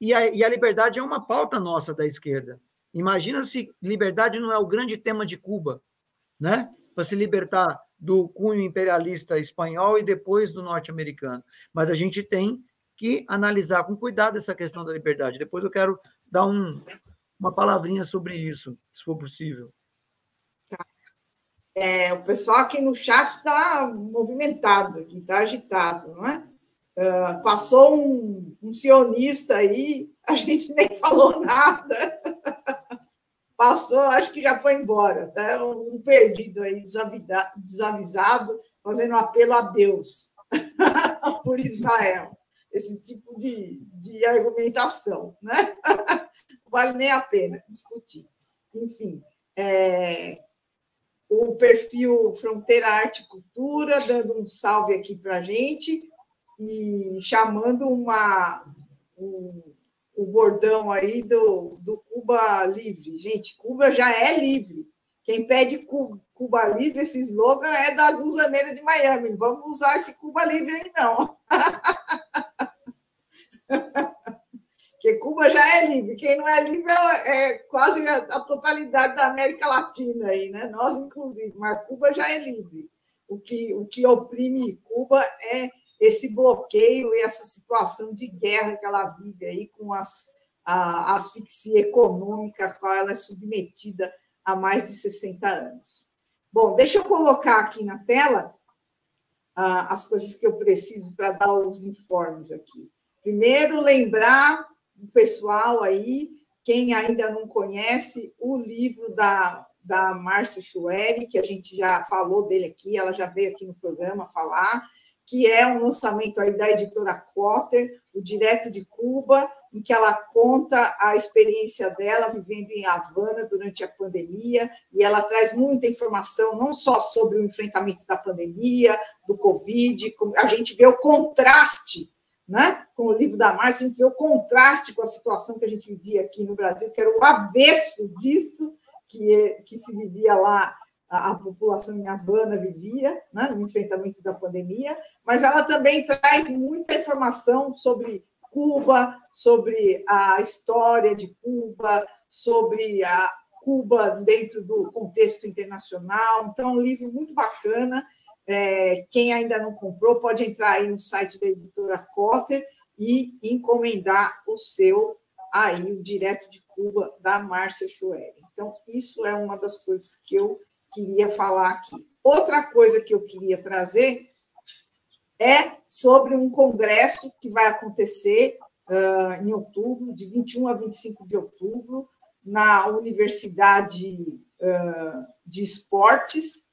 e a, e a liberdade é uma pauta nossa da esquerda. Imagina se liberdade não é o grande tema de Cuba, né? Para se libertar do cunho imperialista espanhol e depois do norte-americano. Mas a gente tem que analisar com cuidado essa questão da liberdade. Depois eu quero dar um, uma palavrinha sobre isso, se for possível. É, o pessoal aqui no chat está movimentado, está agitado, não é? Uh, passou um, um, sionista aí, a gente nem falou nada. Passou, acho que já foi embora, tá? um perdido aí, desavisado, fazendo um apelo a Deus por Israel. Esse tipo de, de argumentação, né? Vale nem a pena discutir. Enfim, é, o perfil Fronteira Arte e Cultura, dando um salve aqui para a gente e chamando uma, um, o bordão aí do, do Cuba Livre. Gente, Cuba já é livre. Quem pede Cuba Livre, esse slogan é da Guzaneira de Miami. Vamos usar esse Cuba Livre aí, não. Porque Cuba já é livre. Quem não é livre é, é quase a, a, totalidade da América Latina aí, né? Nós, inclusive, mas Cuba já é livre. O que, o que oprime Cuba é esse bloqueio e essa situação de guerra que ela vive aí com as, a, asfixia econômica a qual ela é submetida há mais de 60 anos. Bom, deixa eu colocar aqui na tela ah, as coisas que eu preciso para dar os informes aqui. Primeiro, lembrar o pessoal aí, quem ainda não conhece, o livro da, da Márcia Schueri, que a gente já falou dele aqui, ela já veio aqui no programa falar, que é um lançamento aí da editora Cotter, o Direto de Cuba, em que ela conta a experiência dela vivendo em Havana durante a pandemia, e ela traz muita informação, não só sobre o enfrentamento da pandemia, do Covid, a gente vê o contraste né? com o livro da Márcia, a gente vê o contraste com a situação que a gente vivia aqui no Brasil, que era o avesso disso que, que se vivia lá a, população em Havana vivia, né, no enfrentamento da pandemia, mas ela também traz muita informação sobre Cuba, sobre a história de Cuba, sobre a Cuba dentro do contexto internacional. Então, é um livro muito bacana. É, quem ainda não comprou pode entrar aí no site da editora Cotter e encomendar o seu aí, o Direto de Cuba, da Márcia Schoer. Então, isso é uma das coisas que eu queria falar aqui. Outra coisa que eu queria trazer é sobre um congresso que vai acontecer uh, em outubro, de 21 a 25 de outubro, na Universidade uh, de Esportes.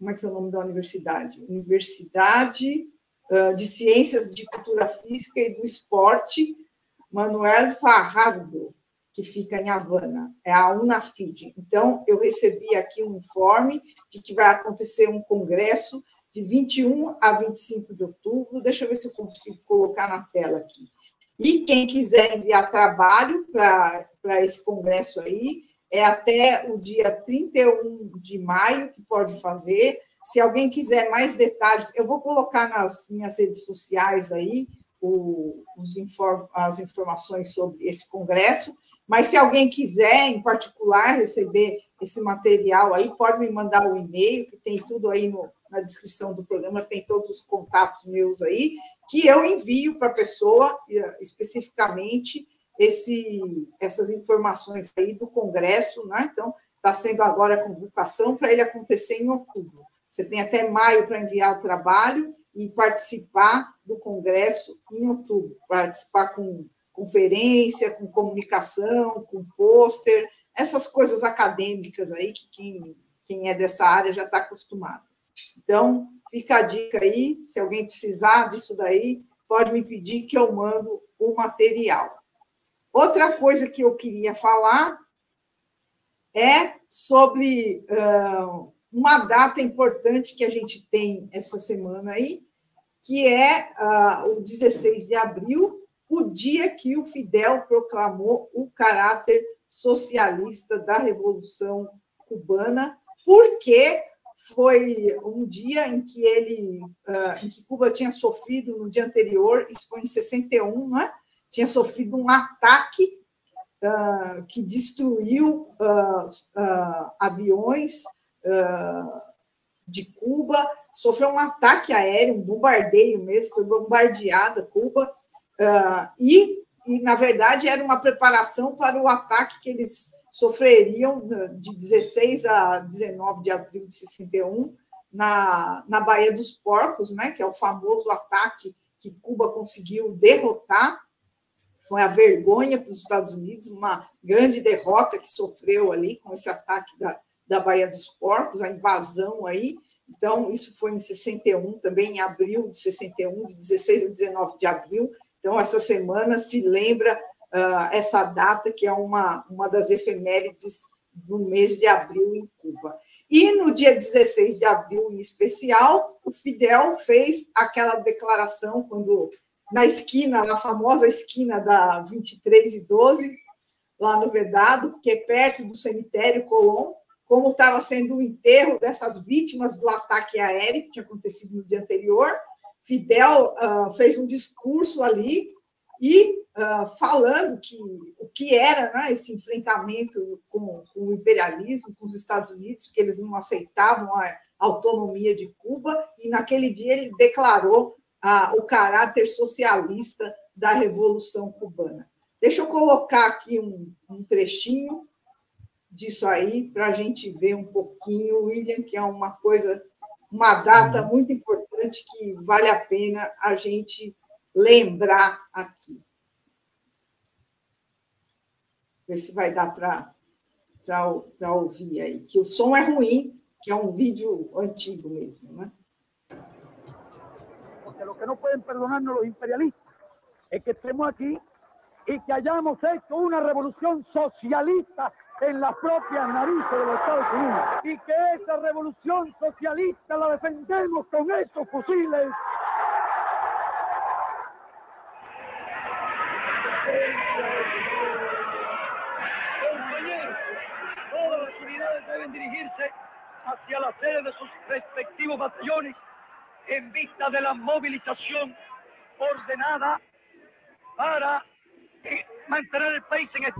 Como é que é o nome da universidade? Universidade de Ciências de Cultura Física e do Esporte, Manuel Farrardo que fica em Havana, é a UNAFID. Então, eu recebi aqui um informe de que vai acontecer um congresso de 21 a 25 de outubro. Deixa eu ver se eu consigo colocar na tela aqui. E quem quiser enviar trabalho para esse congresso aí, é até o dia 31 de maio que pode fazer. Se alguém quiser mais detalhes, eu vou colocar nas minhas redes sociais aí o, inform, as informações sobre esse congresso. Mas se alguém quiser, em particular, receber esse material aí, pode me mandar o um e-mail, que tem tudo aí no, na descrição do programa, tem todos os contatos meus aí, que eu envio para a pessoa especificamente esse, essas informações aí do Congresso, né? Então, está sendo agora a convocação para ele acontecer em outubro. Você tem até maio para enviar o trabalho e participar do Congresso em outubro, participar com conferência, com comunicação, com pôster, essas coisas acadêmicas aí que quem, quem é dessa área já está acostumado. Então, fica a dica aí, se alguém precisar disso daí, pode me pedir que eu mando o material. Outra coisa que eu queria falar é sobre uh, uma data importante que a gente tem essa semana aí, que é uh, o 16 de abril, o dia que o Fidel proclamou o caráter socialista da Revolução Cubana, porque foi um dia em que ele, uh, em que Cuba tinha sofrido no dia anterior, isso foi em 61, né? Tinha sofrido um ataque uh, que destruiu uh, aviões de Cuba, sofreu um ataque aéreo, um bombardeio mesmo, foi bombardeada Cuba, e, e, na verdade, era uma preparação para o ataque que eles sofreriam de 16 a 19 de abril de 61 na, na Baía dos Porcos, né, que é o famoso ataque que Cuba conseguiu derrotar. Foi a vergonha para os Estados Unidos, uma grande derrota que sofreu ali com esse ataque da, da Baía dos Porcos, a invasão aí. Então, isso foi em 61, também em abril de 61, de 16 a 19 de abril. Então, essa semana se lembra uh, essa data, que é uma, uma das efemérides do mês de abril em Cuba. E no dia 16 de abril, em especial, o Fidel fez aquela declaração quando na esquina, na famosa esquina da 23 e 12, lá no Vedado, que é perto do cemitério Colón, como estava sendo o enterro dessas vítimas do ataque aéreo que tinha acontecido no dia anterior. Fidel uh, fez um discurso ali e uh, falando que o que era né, esse enfrentamento com, com, o imperialismo, com os Estados Unidos, que eles não aceitavam a autonomia de Cuba, e naquele dia ele declarou uh, o caráter socialista da Revolução Cubana. Deixa eu colocar aqui um, um trechinho disso aí para a gente ver um pouquinho, William, que é uma coisa, uma data uhum. muito importante que vale a pena a gente lembrar aqui. Ver se vai dar para ouvir aí. Que o som é ruim, que é um vídeo antigo mesmo, né? Que no pueden perdonarnos los imperialistas. Es que estemos aquí y que hayamos hecho una revolución socialista en las propias narices de los Estados Unidos. Y que esa revolución socialista la defendemos con esos fusiles. Compañeros, todas las unidades deben dirigirse hacia la sede de sus respectivos batallones en vista de la movilización ordenada para eh, mantener el país en el...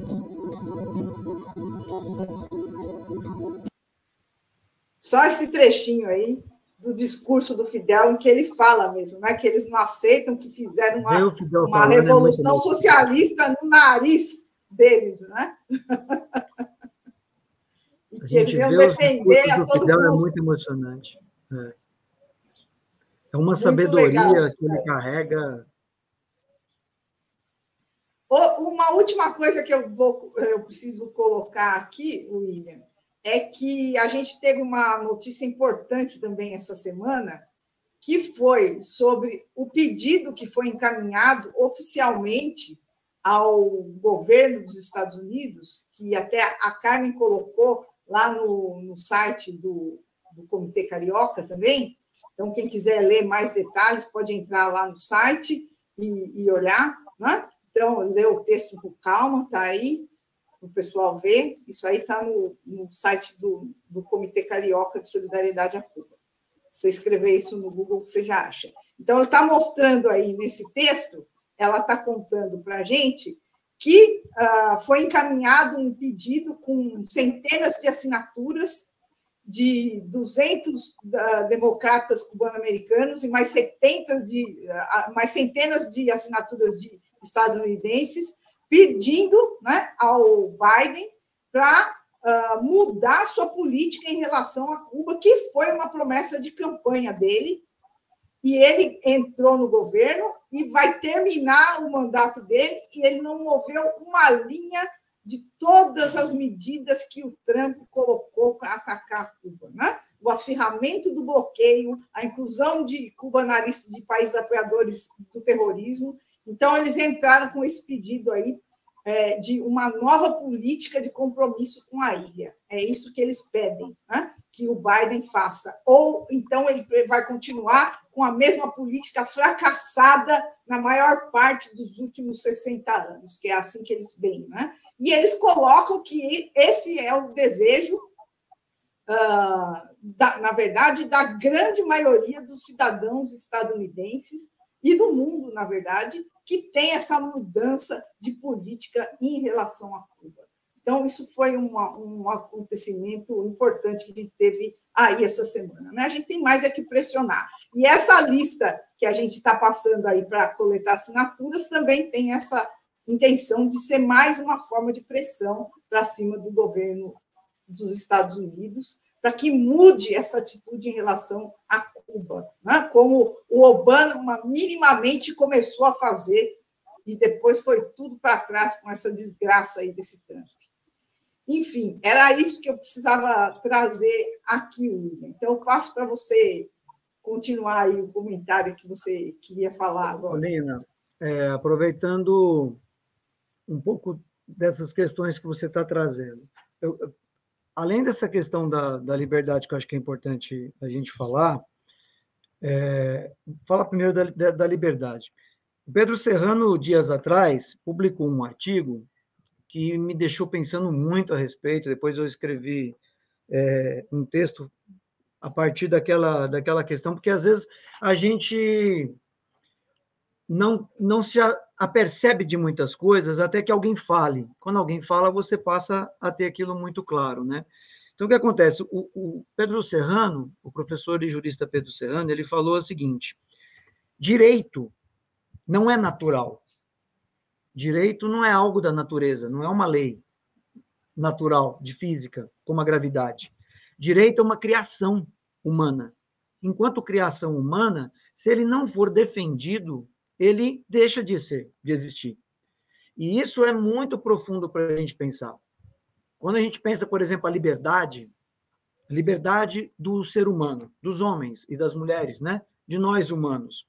Só esse trechinho aí do discurso do Fidel, em que ele fala mesmo, né, que eles não aceitam que fizeram uma, uma é revolução é socialista no nariz deles, né? e que eles iam defender a todo Fidel é mundo. É muito emocionante. É, é uma muito sabedoria legal, que ele carrega. Uma última coisa que eu, vou, eu preciso colocar aqui, William, é que a gente teve uma notícia importante também essa semana, que foi sobre o pedido que foi encaminhado oficialmente ao governo dos Estados Unidos, que até a Carmen colocou lá no, no site do, do Comitê Carioca também. Então, quem quiser ler mais detalhes, pode entrar lá no site e, e olhar. Né? Então, ler o texto com calma, está aí, para o pessoal ver. Isso aí está no, no, site do, do Comitê Carioca de Solidariedade a Cuba. Se você escrever isso no Google, você já acha. Então, ela está mostrando aí nesse texto, ela está contando para a gente que uh, foi encaminhado um pedido com centenas de assinaturas de 200 uh, democratas cubano-americanos e mais, 70 de, uh, mais centenas de assinaturas de estadunidenses pedindo né, ao Biden para uh, mudar sua política em relação a Cuba, que foi uma promessa de campanha dele. E ele entrou no governo e vai terminar o mandato dele e ele não moveu uma linha de todas as medidas que o Trump colocou para atacar Cuba, né? O acirramento do bloqueio, a inclusão de Cuba na lista de países apoiadores do terrorismo. Então, eles entraram com esse pedido aí é, de uma nova política de compromisso com a ilha. É isso que eles pedem, né? que o Biden faça. Ou então ele vai continuar com a mesma política fracassada na maior parte dos últimos 60 anos, que é assim que eles veem. Né? E eles colocam que esse é o desejo, uh, da, na verdade, da grande maioria dos cidadãos estadunidenses e do mundo, na verdade, que tem essa mudança de política em relação a Cuba. Então, isso foi uma, um acontecimento importante que a gente teve aí essa semana. Né? A gente tem mais é que pressionar. E essa lista que a gente está passando aí para coletar assinaturas também tem essa intenção de ser mais uma forma de pressão para cima do governo dos Estados Unidos, para que mude essa atitude em relação a Cuba, né? como o Obama minimamente começou a fazer e depois foi tudo para trás com essa desgraça aí desse Trump. Enfim, era isso que eu precisava trazer aqui, William. Então, eu passo para você continuar aí o comentário que você queria falar agora. Lina, é, aproveitando um pouco dessas questões que você está trazendo, eu, além dessa questão da, da liberdade, que eu acho que é importante a gente falar, é, fala primeiro da, da, da liberdade. Pedro Serrano, dias atrás, publicou um artigo que me deixou pensando muito a respeito. Depois eu escrevi é, um texto a partir daquela, daquela questão, porque às vezes a gente não, não se apercebe de muitas coisas até que alguém fale. Quando alguém fala, você passa a ter aquilo muito claro, né? Então, o que acontece? O, o Pedro Serrano, o professor e jurista Pedro Serrano, ele falou o seguinte: direito não é natural. Direito não é algo da natureza, não é uma lei natural de física, como a gravidade. Direito é uma criação humana. Enquanto criação humana, se ele não for defendido, ele deixa de ser, de existir. E isso é muito profundo para a gente pensar. Quando a gente pensa, por exemplo, a liberdade, liberdade do ser humano, dos homens e das mulheres, né? De nós humanos.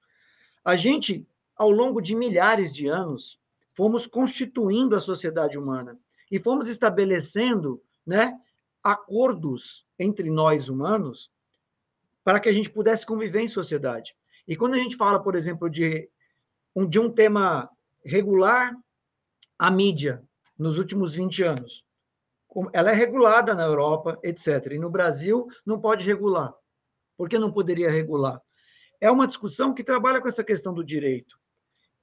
A gente, ao longo de milhares de anos, fomos constituindo a sociedade humana e fomos estabelecendo, né, acordos entre nós humanos para que a gente pudesse conviver em sociedade. E quando a gente fala, por exemplo, de um, de um tema regular, a mídia, nos últimos 20 anos, ela é regulada na Europa, etc. E no Brasil não pode regular. Por que não poderia regular? É uma discussão que trabalha com essa questão do direito.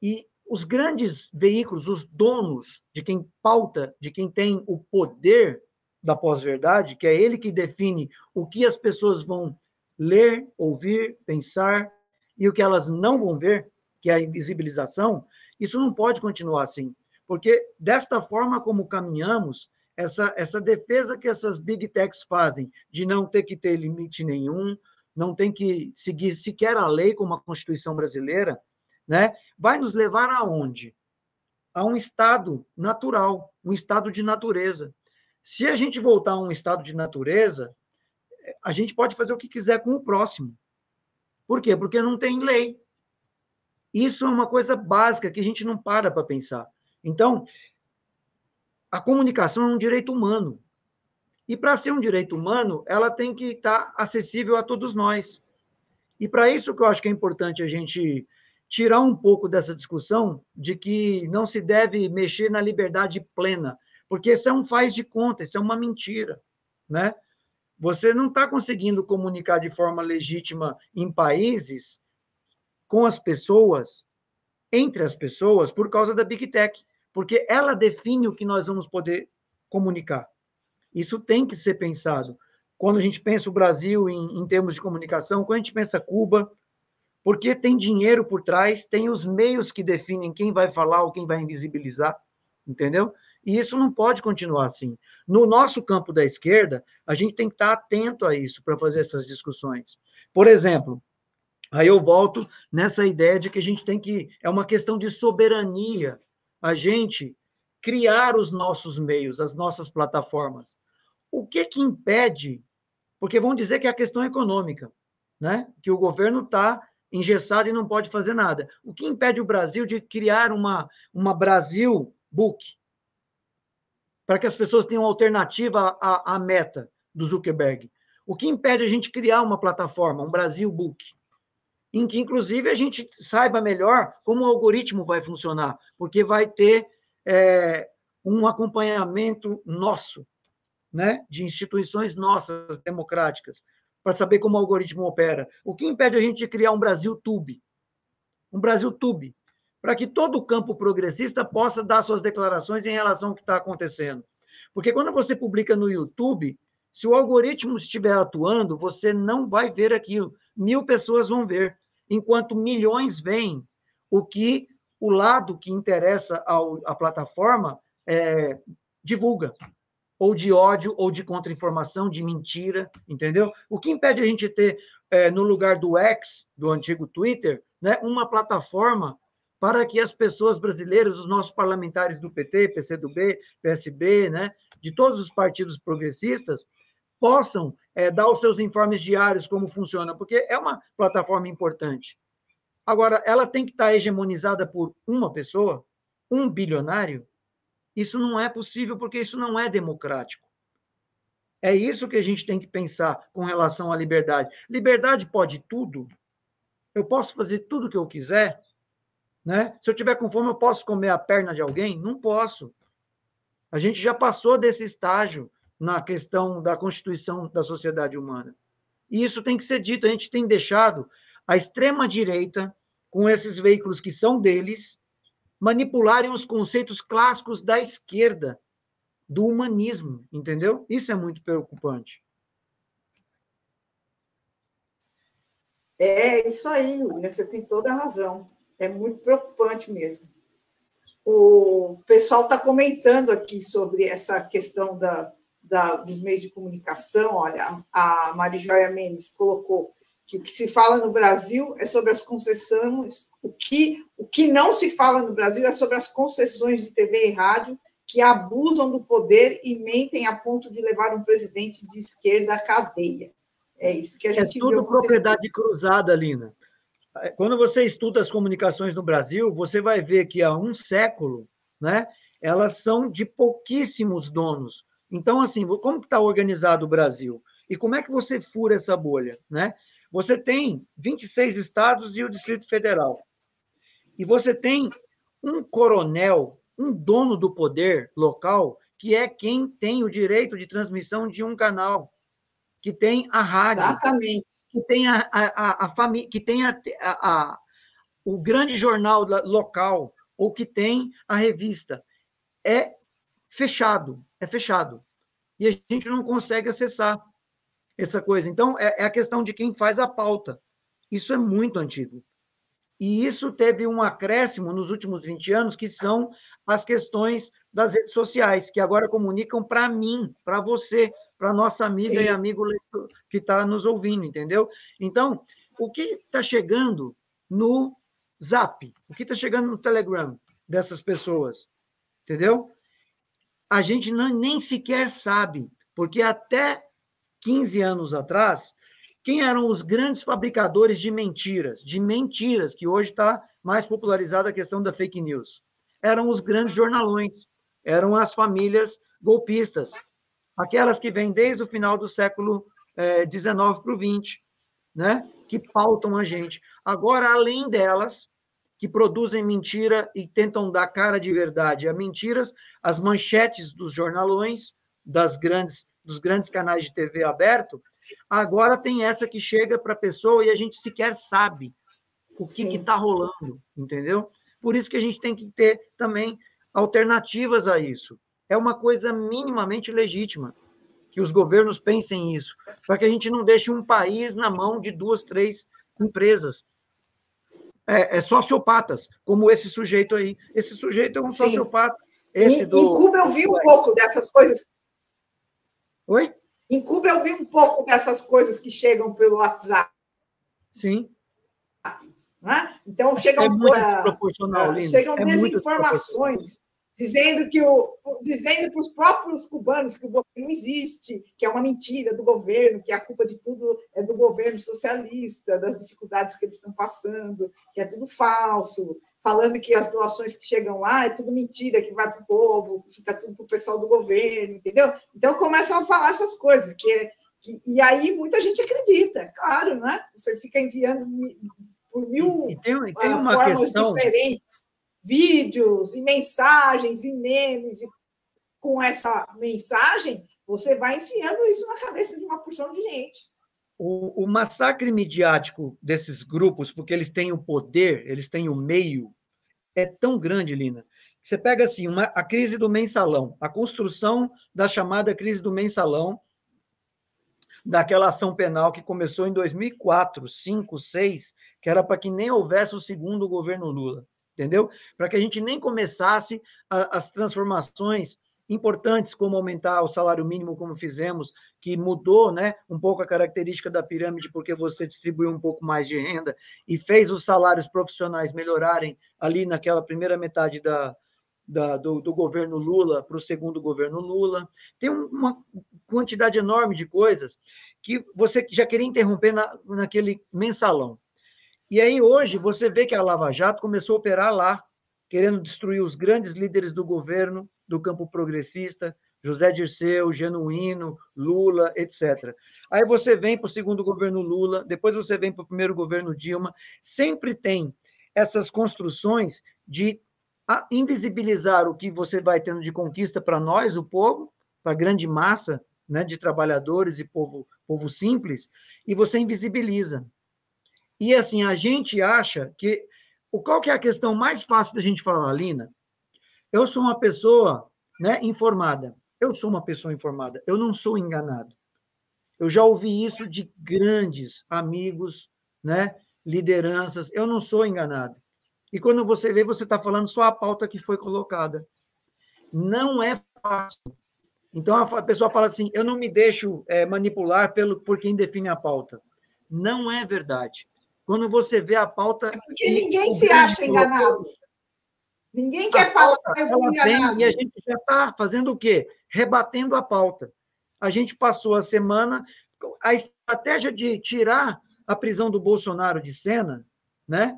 E os grandes veículos, os donos de quem pauta, de quem tem o poder da pós-verdade, que é ele que define o que as pessoas vão ler, ouvir, pensar e o que elas não vão ver, que é a invisibilização, isso não pode continuar assim. Porque desta forma como caminhamos, essa, essa defesa que essas big techs fazem de não ter que ter limite nenhum, não tem que seguir sequer a lei como a Constituição brasileira, né, vai nos levar aonde? A um estado natural, um estado de natureza. Se a gente voltar a um estado de natureza, a gente pode fazer o que quiser com o próximo. Por quê? Porque não tem lei. Isso é uma coisa básica que a gente não para para pensar. Então, a comunicação é um direito humano. E para ser um direito humano, ela tem que estar acessível a todos nós. E para isso que eu acho que é importante a gente tirar um pouco dessa discussão de que não se deve mexer na liberdade plena, porque isso é um faz de conta, isso é uma mentira, né? Você não está conseguindo comunicar de forma legítima em países com as pessoas, entre as pessoas, por causa da Big Tech, porque ela define o que nós vamos poder comunicar. Isso tem que ser pensado. Quando a gente pensa o Brasil em, em termos de comunicação, quando a gente pensa Cuba, porque tem dinheiro por trás, tem os meios que definem quem vai falar ou quem vai invisibilizar, entendeu? E isso não pode continuar assim. No nosso campo da esquerda, a gente tem que estar atento a isso para fazer essas discussões. Por exemplo, aí eu volto nessa ideia de que a gente tem que. É uma questão de soberania. A gente criar os nossos meios, as nossas plataformas. O que que impede? Porque vão dizer que é a questão econômica, né? Que o governo está engessado e não pode fazer nada. O que impede o Brasil de criar uma, uma Brasil Book? Para que as pessoas tenham alternativa à, à meta do Zuckerberg. O que impede a gente criar uma plataforma, um Brasil Book? Em que, inclusive, a gente saiba melhor como o algoritmo vai funcionar, porque vai ter é, um acompanhamento nosso, né, de instituições nossas democráticas, para saber como o algoritmo opera. O que impede a gente de criar um Brasil Tube? Um Brasil Tube, para que todo o campo progressista possa dar suas declarações em relação ao que está acontecendo. Porque quando você publica no YouTube, se o algoritmo estiver atuando, você não vai ver aquilo. Mil pessoas vão ver, enquanto milhões veem o que o lado que interessa ao, à plataforma é, divulga ou de ódio, ou de contra-informação, de mentira, entendeu? O que impede a gente ter, é, no lugar do X, do antigo Twitter, né, uma plataforma para que as pessoas brasileiras, os nossos parlamentares do PT, PCdoB, PSB, né, de todos os partidos progressistas, possam é, dar os seus informes diários como funciona, porque é uma plataforma importante. Agora, ela tem que estar hegemonizada por uma pessoa, um bilionário, isso não é possível porque isso não é democrático. É isso que a gente tem que pensar com relação à liberdade. Liberdade pode tudo. Eu posso fazer tudo o que eu quiser, né? Se eu tiver com fome, eu posso comer a perna de alguém? Não posso. A gente já passou desse estágio na questão da constituição da sociedade humana. E isso tem que ser dito. A gente tem deixado a extrema direita com esses veículos que são deles manipularem os conceitos clássicos da esquerda, do humanismo, entendeu? Isso é muito preocupante. É isso aí, William, você tem toda a razão. É muito preocupante mesmo. O pessoal está comentando aqui sobre essa questão da, da, dos meios de comunicação. Olha, a Marijóia Mendes colocou que o que se fala no Brasil é sobre as concessões, o que, o que não se fala no Brasil é sobre as concessões de TV e rádio que abusam do poder e mentem a ponto de levar um presidente de esquerda à cadeia. É isso que a é gente É tudo propriedade cruzada, Lina. Quando você estuda as comunicações no Brasil, você vai ver que há um século, né, elas são de pouquíssimos donos. Então, assim, como está organizado o Brasil? E como é que você fura essa bolha? Né? Você tem 26 estados e o Distrito Federal. E você tem um coronel, um dono do poder local, que é quem tem o direito de transmissão de um canal, que tem a rádio, Exatamente. que tem a, a, a, família, que tem a, a, o grande jornal local, ou que tem a revista. É fechado, é fechado. E a gente não consegue acessar essa coisa. Então, é, é a questão de quem faz a pauta. Isso é muito antigo. E isso teve um acréscimo nos últimos 20 anos, que são as questões das redes sociais, que agora comunicam para mim, para você, para nossa amiga Sim. e amigo que está nos ouvindo, entendeu? Então, o que está chegando no Zap, o que está chegando no Telegram dessas pessoas, entendeu? A gente não, nem sequer sabe, porque até 15 anos atrás, quem eram os grandes fabricadores de mentiras, de mentiras, que hoje está mais popularizada a questão da fake news? Eram os grandes jornalões, eram as famílias golpistas, aquelas que vêm desde o final do século XIX para o XX, né, que pautam a gente. Agora, além delas, que produzem mentira e tentam dar cara de verdade a mentiras, as manchetes dos jornalões, das grandes, dos grandes canais de TV aberto, agora tem essa que chega para a pessoa e a gente sequer sabe o que está rolando, entendeu? Por isso que a gente tem que ter também alternativas a isso. É uma coisa minimamente legítima que os governos pensem isso, para que a gente não deixe um país na mão de duas, três empresas. É, é sociopatas, como esse sujeito aí. Esse sujeito é um Sim. sociopata. Esse em, do... em Cuba eu vi um pouco dessas coisas. Oi? Em Cuba eu vi um pouco dessas coisas que chegam pelo WhatsApp. Sim. Né? Então chegam, é muito desproporcional, uh, chegam é desinformações dizendo que o dizendo para os próprios cubanos que o governo não existe, que é uma mentira do governo, que a culpa de tudo é do governo socialista, das dificuldades que eles estão passando, que é tudo falso, falando que as doações que chegam lá é tudo mentira, que vai para o povo, fica tudo para o pessoal do governo, entendeu? Então começam a falar essas coisas, que, que e aí muita gente acredita, claro, né? Você fica enviando por mil e, e tem, tem uma formas questão... diferentes vídeos e mensagens e memes, e com essa mensagem, você vai enfiando isso na cabeça de uma porção de gente. O, o, massacre midiático desses grupos, porque eles têm o poder, eles têm o meio, é tão grande, Lina. Você pega assim, uma, a crise do mensalão, a construção da chamada crise do mensalão, daquela ação penal que começou em 2004, 5, 6, que era para que nem houvesse o segundo governo Lula entendeu? Para que a gente nem começasse a, as transformações importantes, como aumentar o salário mínimo, como fizemos, que mudou né, um pouco a característica da pirâmide, porque você distribuiu um pouco mais de renda e fez os salários profissionais melhorarem ali naquela primeira metade da, da do, do, governo Lula para o segundo governo Lula. Tem uma quantidade enorme de coisas que você já queria interromper na, naquele mensalão. E aí, hoje, você vê que a Lava Jato começou a operar lá, querendo destruir os grandes líderes do governo, do campo progressista, José Dirceu, Genuíno, Lula, etc. Aí você vem para o segundo governo Lula, depois você vem para o primeiro governo Dilma, sempre tem essas construções de invisibilizar o que você vai tendo de conquista para nós, o povo, para a grande massa né, de trabalhadores e povo, povo simples, e você invisibiliza. E assim, a gente acha que. Qual que é a questão mais fácil da gente falar, Lina? Eu sou uma pessoa né, informada. Eu sou uma pessoa informada. Eu não sou enganado. Eu já ouvi isso de grandes amigos, né, lideranças. Eu não sou enganado. E quando você vê, você está falando só a pauta que foi colocada. Não é fácil. Então a pessoa fala assim: eu não me deixo é, manipular pelo, por quem define a pauta. Não é verdade. Quando você vê a pauta. É porque ninguém se acha enganado. Ninguém quer falar pauta, ela vem e a gente já está fazendo o quê? Rebatendo a pauta. A gente passou a semana. A estratégia de tirar a prisão do Bolsonaro de cena, né?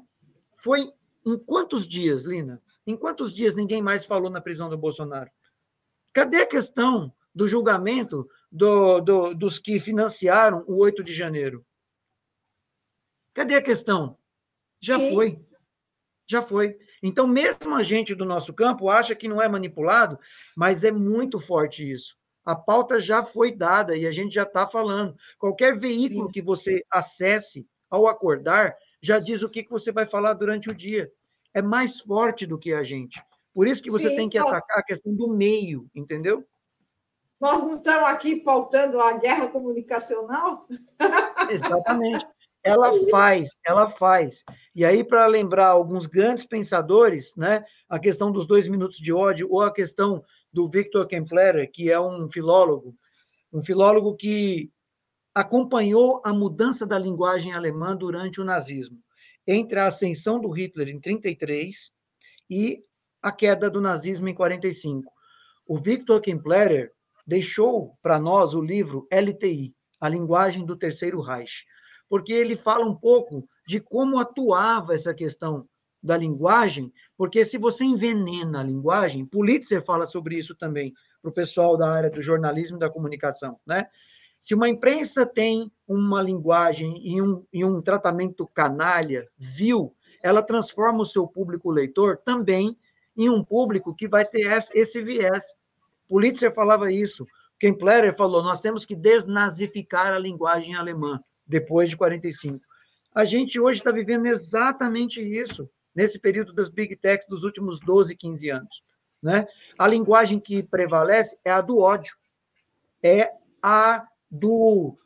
Foi em quantos dias, Lina? Em quantos dias ninguém mais falou na prisão do Bolsonaro? Cadê a questão do julgamento do, do, dos que financiaram o 8 de janeiro? Cadê a questão? Já Sim. foi. Já foi. Então, mesmo a gente do nosso campo acha que não é manipulado, mas é muito forte isso. A pauta já foi dada e a gente já está falando. Qualquer veículo Sim. que você acesse ao acordar já diz o que, que você vai falar durante o dia. É mais forte do que a gente. Por isso que você Sim, tem que atacar a questão do meio, entendeu? Nós não estamos aqui pautando a guerra comunicacional? Exatamente. Ela faz, ela faz. E aí, para lembrar alguns grandes pensadores, né, a questão dos dois minutos de ódio, ou a questão do Victor Kempler, que é um filólogo, um filólogo que acompanhou a mudança da linguagem alemã durante o nazismo, entre a ascensão do Hitler em 33 e a queda do nazismo em 45. O Victor Kempler deixou para nós o livro LTI, a linguagem do Terceiro Reich porque ele fala um pouco de como atuava essa questão da linguagem, porque se você envenena a linguagem, Pulitzer fala sobre isso também, para o pessoal da área do jornalismo e da comunicação, né? Se uma imprensa tem uma linguagem e um, e um tratamento canalha, vil, ela transforma o seu público leitor também em um público que vai ter esse viés. Pulitzer falava isso. Kempler falou: nós temos que desnazificar a linguagem alemã depois de 45. A gente hoje está vivendo exatamente isso nesse período das big techs dos últimos 12, 15 anos. Né? A linguagem que prevalece é a do ódio, é a do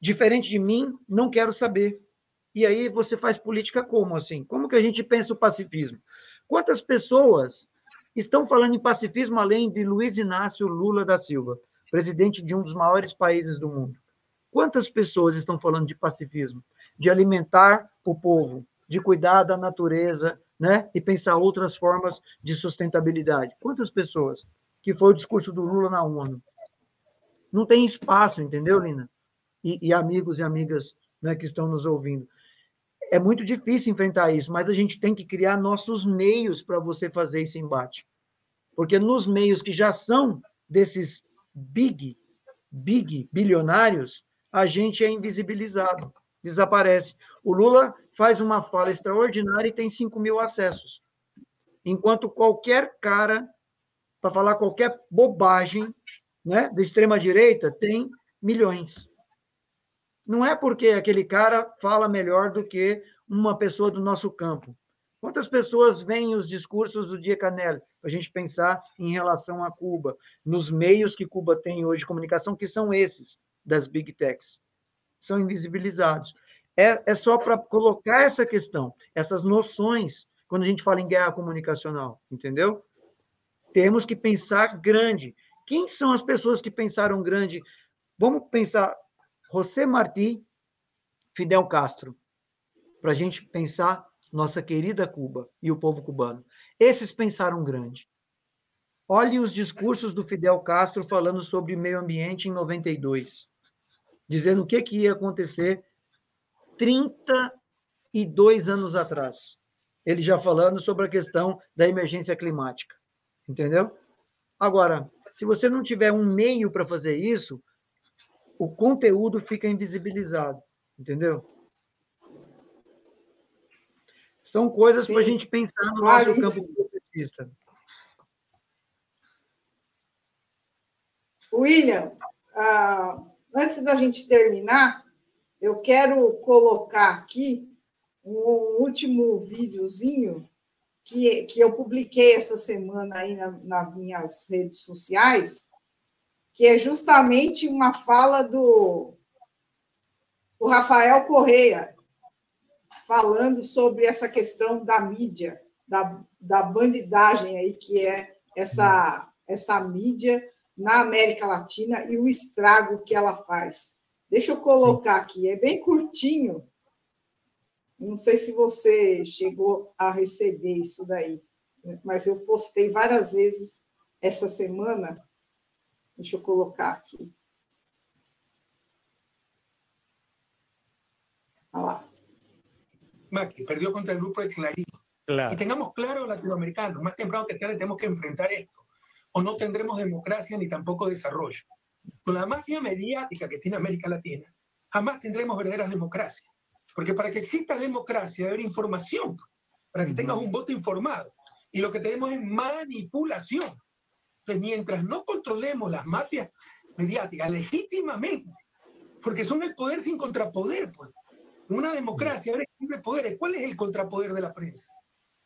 diferente de mim, não quero saber. E aí você faz política como assim? Como que a gente pensa o pacifismo? Quantas pessoas estão falando em pacifismo além de Luiz Inácio Lula da Silva, presidente de um dos maiores países do mundo? Quantas pessoas estão falando de pacifismo? De alimentar o povo, de cuidar da natureza, né? E pensar outras formas de sustentabilidade. Quantas pessoas? Que foi o discurso do Lula na ONU. Não tem espaço, entendeu, Lina? E, e amigos e amigas né, que estão nos ouvindo é muito difícil enfrentar isso, mas a gente tem que criar nossos meios para você fazer esse embate. Porque nos meios que já são desses big, big bilionários, a gente é invisibilizado, desaparece. O Lula faz uma fala extraordinária e tem 5 mil acessos. Enquanto qualquer cara, para falar qualquer bobagem, né, da extrema-direita, tem milhões. Não é porque aquele cara fala melhor do que uma pessoa do nosso campo. Quantas pessoas veem os discursos do Dia Canel para a gente pensar em relação a Cuba, nos meios que Cuba tem hoje de comunicação, que são esses, das big techs? São invisibilizados. É, é só para colocar essa questão, essas noções, quando a gente fala em guerra comunicacional, entendeu? Temos que pensar grande. Quem são as pessoas que pensaram grande? Vamos pensar José Martí, Fidel Castro, para a gente pensar nossa querida Cuba e o povo cubano. Esses pensaram grande. Olhe os discursos do Fidel Castro falando sobre meio ambiente em 92, dizendo o que, que ia acontecer 32 anos atrás. Ele já falando sobre a questão da emergência climática. Entendeu? Agora, se você não tiver um meio para fazer isso, o conteúdo fica invisibilizado, entendeu? São coisas para a gente pensar no nosso campo progressista. William, uh, antes da gente terminar, eu quero colocar aqui um último videozinho que, que eu publiquei essa semana aí na, nas minhas redes sociais, que é justamente uma fala do, do Rafael Correia, falando sobre essa questão da mídia, da, da bandidagem aí, que é essa, essa mídia na América Latina e o estrago que ela faz. Deixa eu colocar Sim. aqui, é bem curtinho. Não sei se você chegou a receber isso daí, mas eu postei várias vezes essa semana Deixa eu colocar aqui. Ah Macri perdió contra el grupo de Clarín. Claro. Y tengamos claro, latinoamericanos, más temprano que tarde tenemos que enfrentar esto. O no tendremos democracia ni tampoco desarrollo. Con la mafia mediática que tiene América Latina, jamás tendremos verdaderas democracias. Porque para que exista democracia debe haber información, para que tengas un voto informado. Y lo que tenemos es manipulación mientras no controlemos las mafias mediáticas legítimamente, porque son el poder sin contrapoder, pues. Una democracia, ahora poderes. ¿Cuál es el contrapoder de la prensa?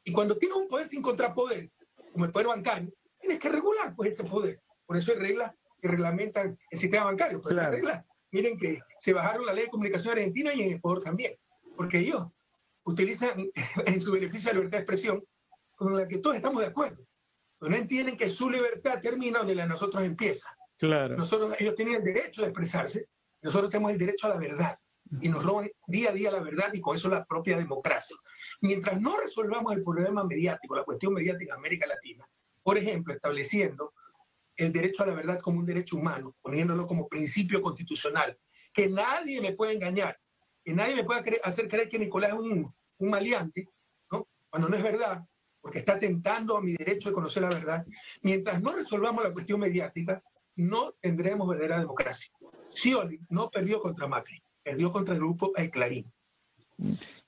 Y cuando tienes un poder sin contrapoder, como el poder bancario, tienes que regular pues, ese poder. Por eso hay reglas que reglamentan el sistema bancario. Pero reglas, miren que se bajaron la ley de comunicación argentina y en Ecuador también, porque ellos utilizan en su beneficio la libertad de expresión con la que todos estamos de acuerdo no entienden que su libertad termina donde la de nosotros empieza. Claro. Nosotros, ellos tienen el derecho de expresarse, nosotros tenemos el derecho a la verdad y nos roban día a día la verdad y con eso la propia democracia. Mientras no resolvamos el problema mediático, la cuestión mediática en América Latina, por ejemplo, estableciendo el derecho a la verdad como un derecho humano, poniéndolo como principio constitucional, que nadie me puede engañar, que nadie me pueda hacer creer que Nicolás es un, un maleante, cuando no es verdad, porque está atentando a mi derecho de conocer la verdad, mientras no resolvamos la cuestión mediática, no tendremos verdadera democracia. Scioli no perdió contra Macri, perdió contra el grupo El Clarín.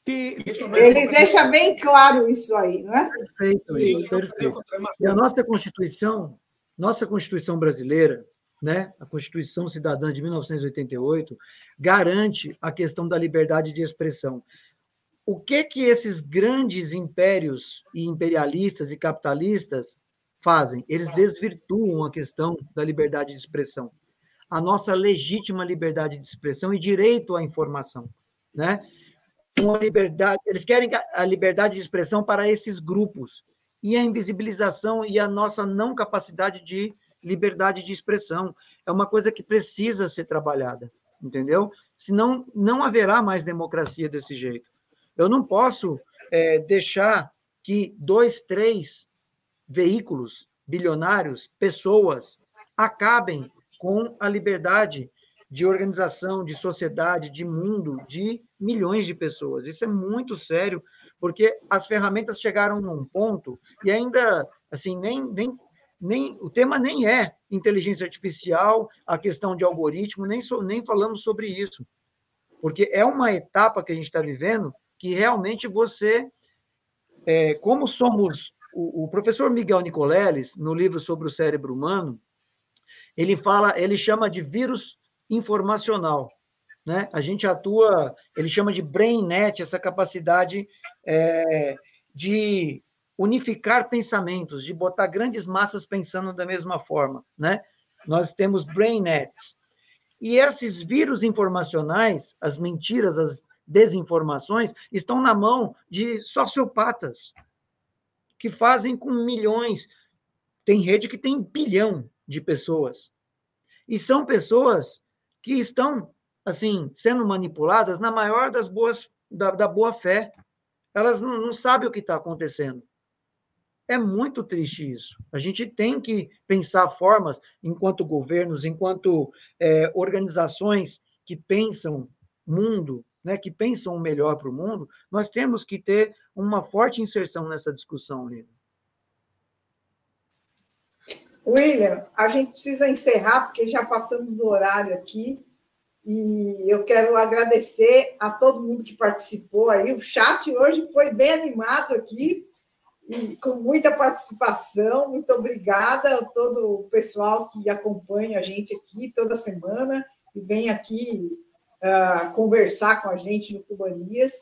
Que... Ele deixa bem claro isso aí, não é? Perfeito, isso, perfeito. E a nossa Constituição, nossa Constituição brasileira, né, a Constituição Cidadã de 1988, garante a questão da liberdade de expressão. O que que esses grandes impérios e imperialistas e capitalistas fazem? Eles desvirtuam a questão da liberdade de expressão, a nossa legítima liberdade de expressão e direito à informação, né? Uma liberdade, eles querem a liberdade de expressão para esses grupos e a invisibilização e a nossa não capacidade de liberdade de expressão. É uma coisa que precisa ser trabalhada, entendeu? Senão, não haverá mais democracia desse jeito. Eu não posso é, deixar que dois, três veículos bilionários, pessoas, acabem com a liberdade de organização, de sociedade, de mundo de milhões de pessoas. Isso é muito sério, porque as ferramentas chegaram num ponto e ainda assim nem, nem, nem o tema nem é inteligência artificial, a questão de algoritmo, nem, so, nem falamos sobre isso, porque é uma etapa que a gente está vivendo que realmente você, é, como somos o, o professor Miguel Nicoleles, no livro sobre o cérebro humano, ele fala, ele chama de vírus informacional. Né? A gente atua, ele chama de BrainNet, essa capacidade é, de unificar pensamentos, de botar grandes massas pensando da mesma forma. Né? Nós temos BrainNets. E esses vírus informacionais, as mentiras, as desinformações, estão na mão de sociopatas, que fazem com milhões. Tem rede que tem bilhão de pessoas. E são pessoas que estão, assim, sendo manipuladas na maior das boas, da, da boa fé. Elas não, não sabem o que está acontecendo. É muito triste isso. A gente tem que pensar formas, enquanto governos, enquanto é, organizações que pensam mundo, né, que pensam o melhor para o mundo, nós temos que ter uma forte inserção nessa discussão, Lina. William, a gente precisa encerrar, porque já passamos do horário aqui, e eu quero agradecer a todo mundo que participou aí. O chat hoje foi bem animado aqui, com muita participação. Muito obrigada a todo o pessoal que acompanha a gente aqui toda semana e vem aqui uh, conversar com a gente no Cubanias.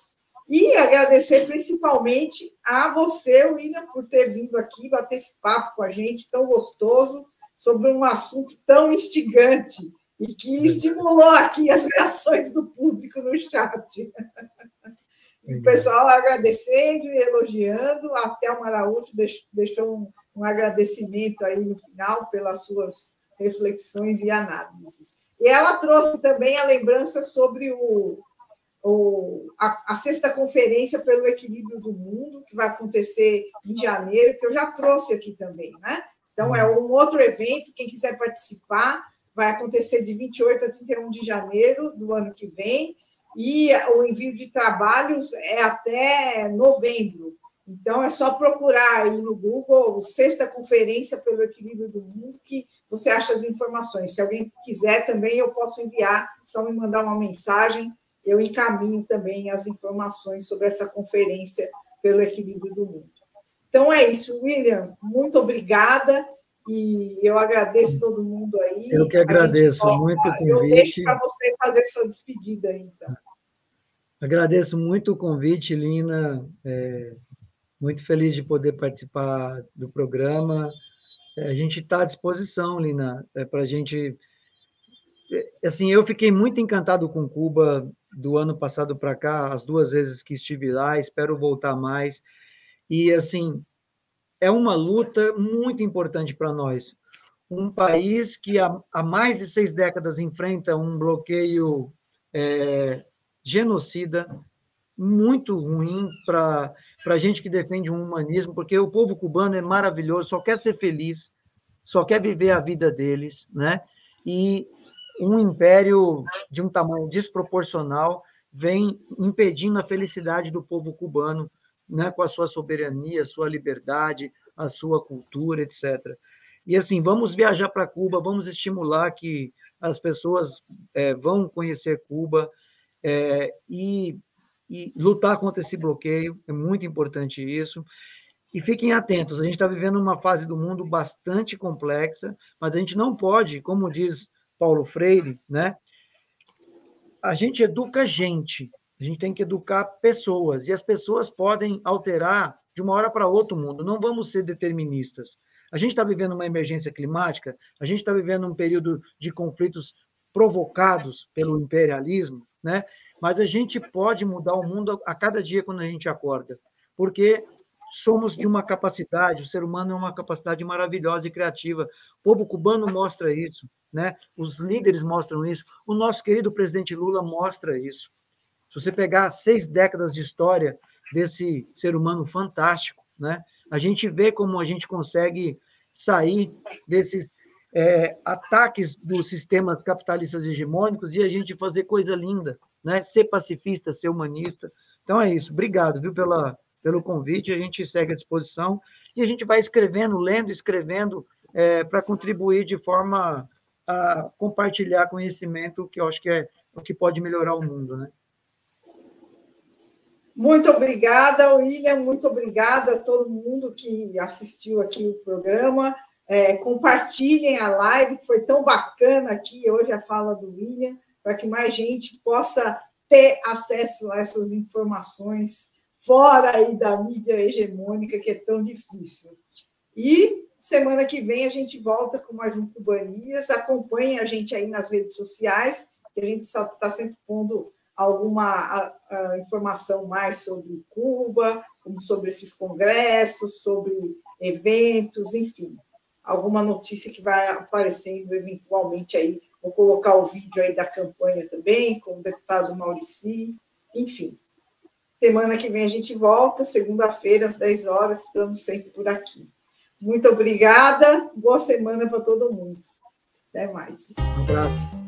E agradecer principalmente a você, William, por ter vindo aqui bater esse papo com a gente tão gostoso sobre um assunto tão instigante e que estimulou aqui as reações do público no chat. o pessoal agradecendo e elogiando, até o Araújo deixou um, um agradecimento aí no final pelas suas reflexões e análises. E ela trouxe também a lembrança sobre o, a, a, sexta conferência pelo equilíbrio do mundo, que vai acontecer em janeiro, que eu já trouxe aqui também, né? Então, é um outro evento, quem quiser participar, vai acontecer de 28 a 31 de janeiro do ano que vem, e o envio de trabalhos é até novembro. Então, é só procurar aí no Google Sexta Conferência pelo Equilíbrio do Mundo, que você acha as informações. Se alguém quiser também, eu posso enviar, só me mandar uma mensagem, eu encaminho também as informações sobre essa conferência pelo equilíbrio do mundo. Então é isso, William, muito obrigada e eu agradeço todo mundo aí. Eu que agradeço muito o convite. Eu deixo para você fazer sua despedida aí, então. Agradeço muito o convite, Lina. É, muito feliz de poder participar do programa. É, a gente está à disposição, Lina, é, para a gente. É, assim, eu fiquei muito encantado com Cuba do ano passado para cá, as duas vezes que estive lá, espero voltar mais. E, assim, é uma luta muito importante para nós. Um país que há, há, mais de seis décadas enfrenta um bloqueio é, genocida, muito ruim para a gente que defende um humanismo, porque o povo cubano é maravilhoso, só quer ser feliz, só quer viver a vida deles, né? E um império de um tamanho desproporcional vem impedindo a felicidade do povo cubano, né, com a sua soberania, a sua liberdade, a sua cultura, etc. E assim, vamos viajar para Cuba, vamos estimular que as pessoas é, vão conhecer Cuba é, e, e lutar contra esse bloqueio, é muito importante isso. E fiquem atentos, a gente está vivendo uma fase do mundo bastante complexa, mas a gente não pode, como diz Paulo Freire, né? A gente educa gente, a gente tem que educar pessoas, e as pessoas podem alterar de uma hora para outra o mundo, não vamos ser deterministas. A gente está vivendo uma emergência climática, a gente está vivendo um período de conflitos provocados pelo imperialismo, né? mas a gente pode mudar o mundo a cada dia quando a gente acorda, porque somos de uma capacidade, o ser humano é uma capacidade maravilhosa e criativa. O povo cubano mostra isso, né? Os líderes mostram isso, o nosso querido presidente Lula mostra isso. Se você pegar seis décadas de história desse ser humano fantástico, né? A gente vê como a gente consegue sair desses é, ataques dos sistemas capitalistas hegemônicos e a gente fazer coisa linda, né? Ser pacifista, ser humanista. Então é isso. Obrigado, viu, pela, pelo convite. A gente segue à disposição e a gente vai escrevendo, lendo, escrevendo é, para contribuir de forma a compartilhar conhecimento que eu acho que é o que pode melhorar o mundo, né? Muito obrigada, William, muito obrigada a todo mundo que assistiu aqui o programa. É, compartilhem a live, que foi tão bacana aqui hoje a fala do William, para que mais gente possa ter acesso a essas informações fora aí da mídia hegemônica, que é tão difícil. E semana que vem a gente volta com mais um Cubanias. Acompanhe a gente aí nas redes sociais, que a gente está sempre pondo alguma a, a informação mais sobre Cuba, como sobre esses congressos, sobre eventos, enfim, alguma notícia que vai aparecendo eventualmente aí. Vou colocar o vídeo aí da campanha também, com o deputado Maurici, enfim. Semana que vem a gente volta, segunda-feira, às 10 horas, estamos sempre por aqui. Muito obrigada, boa semana para todo mundo. Até mais. Um abraço.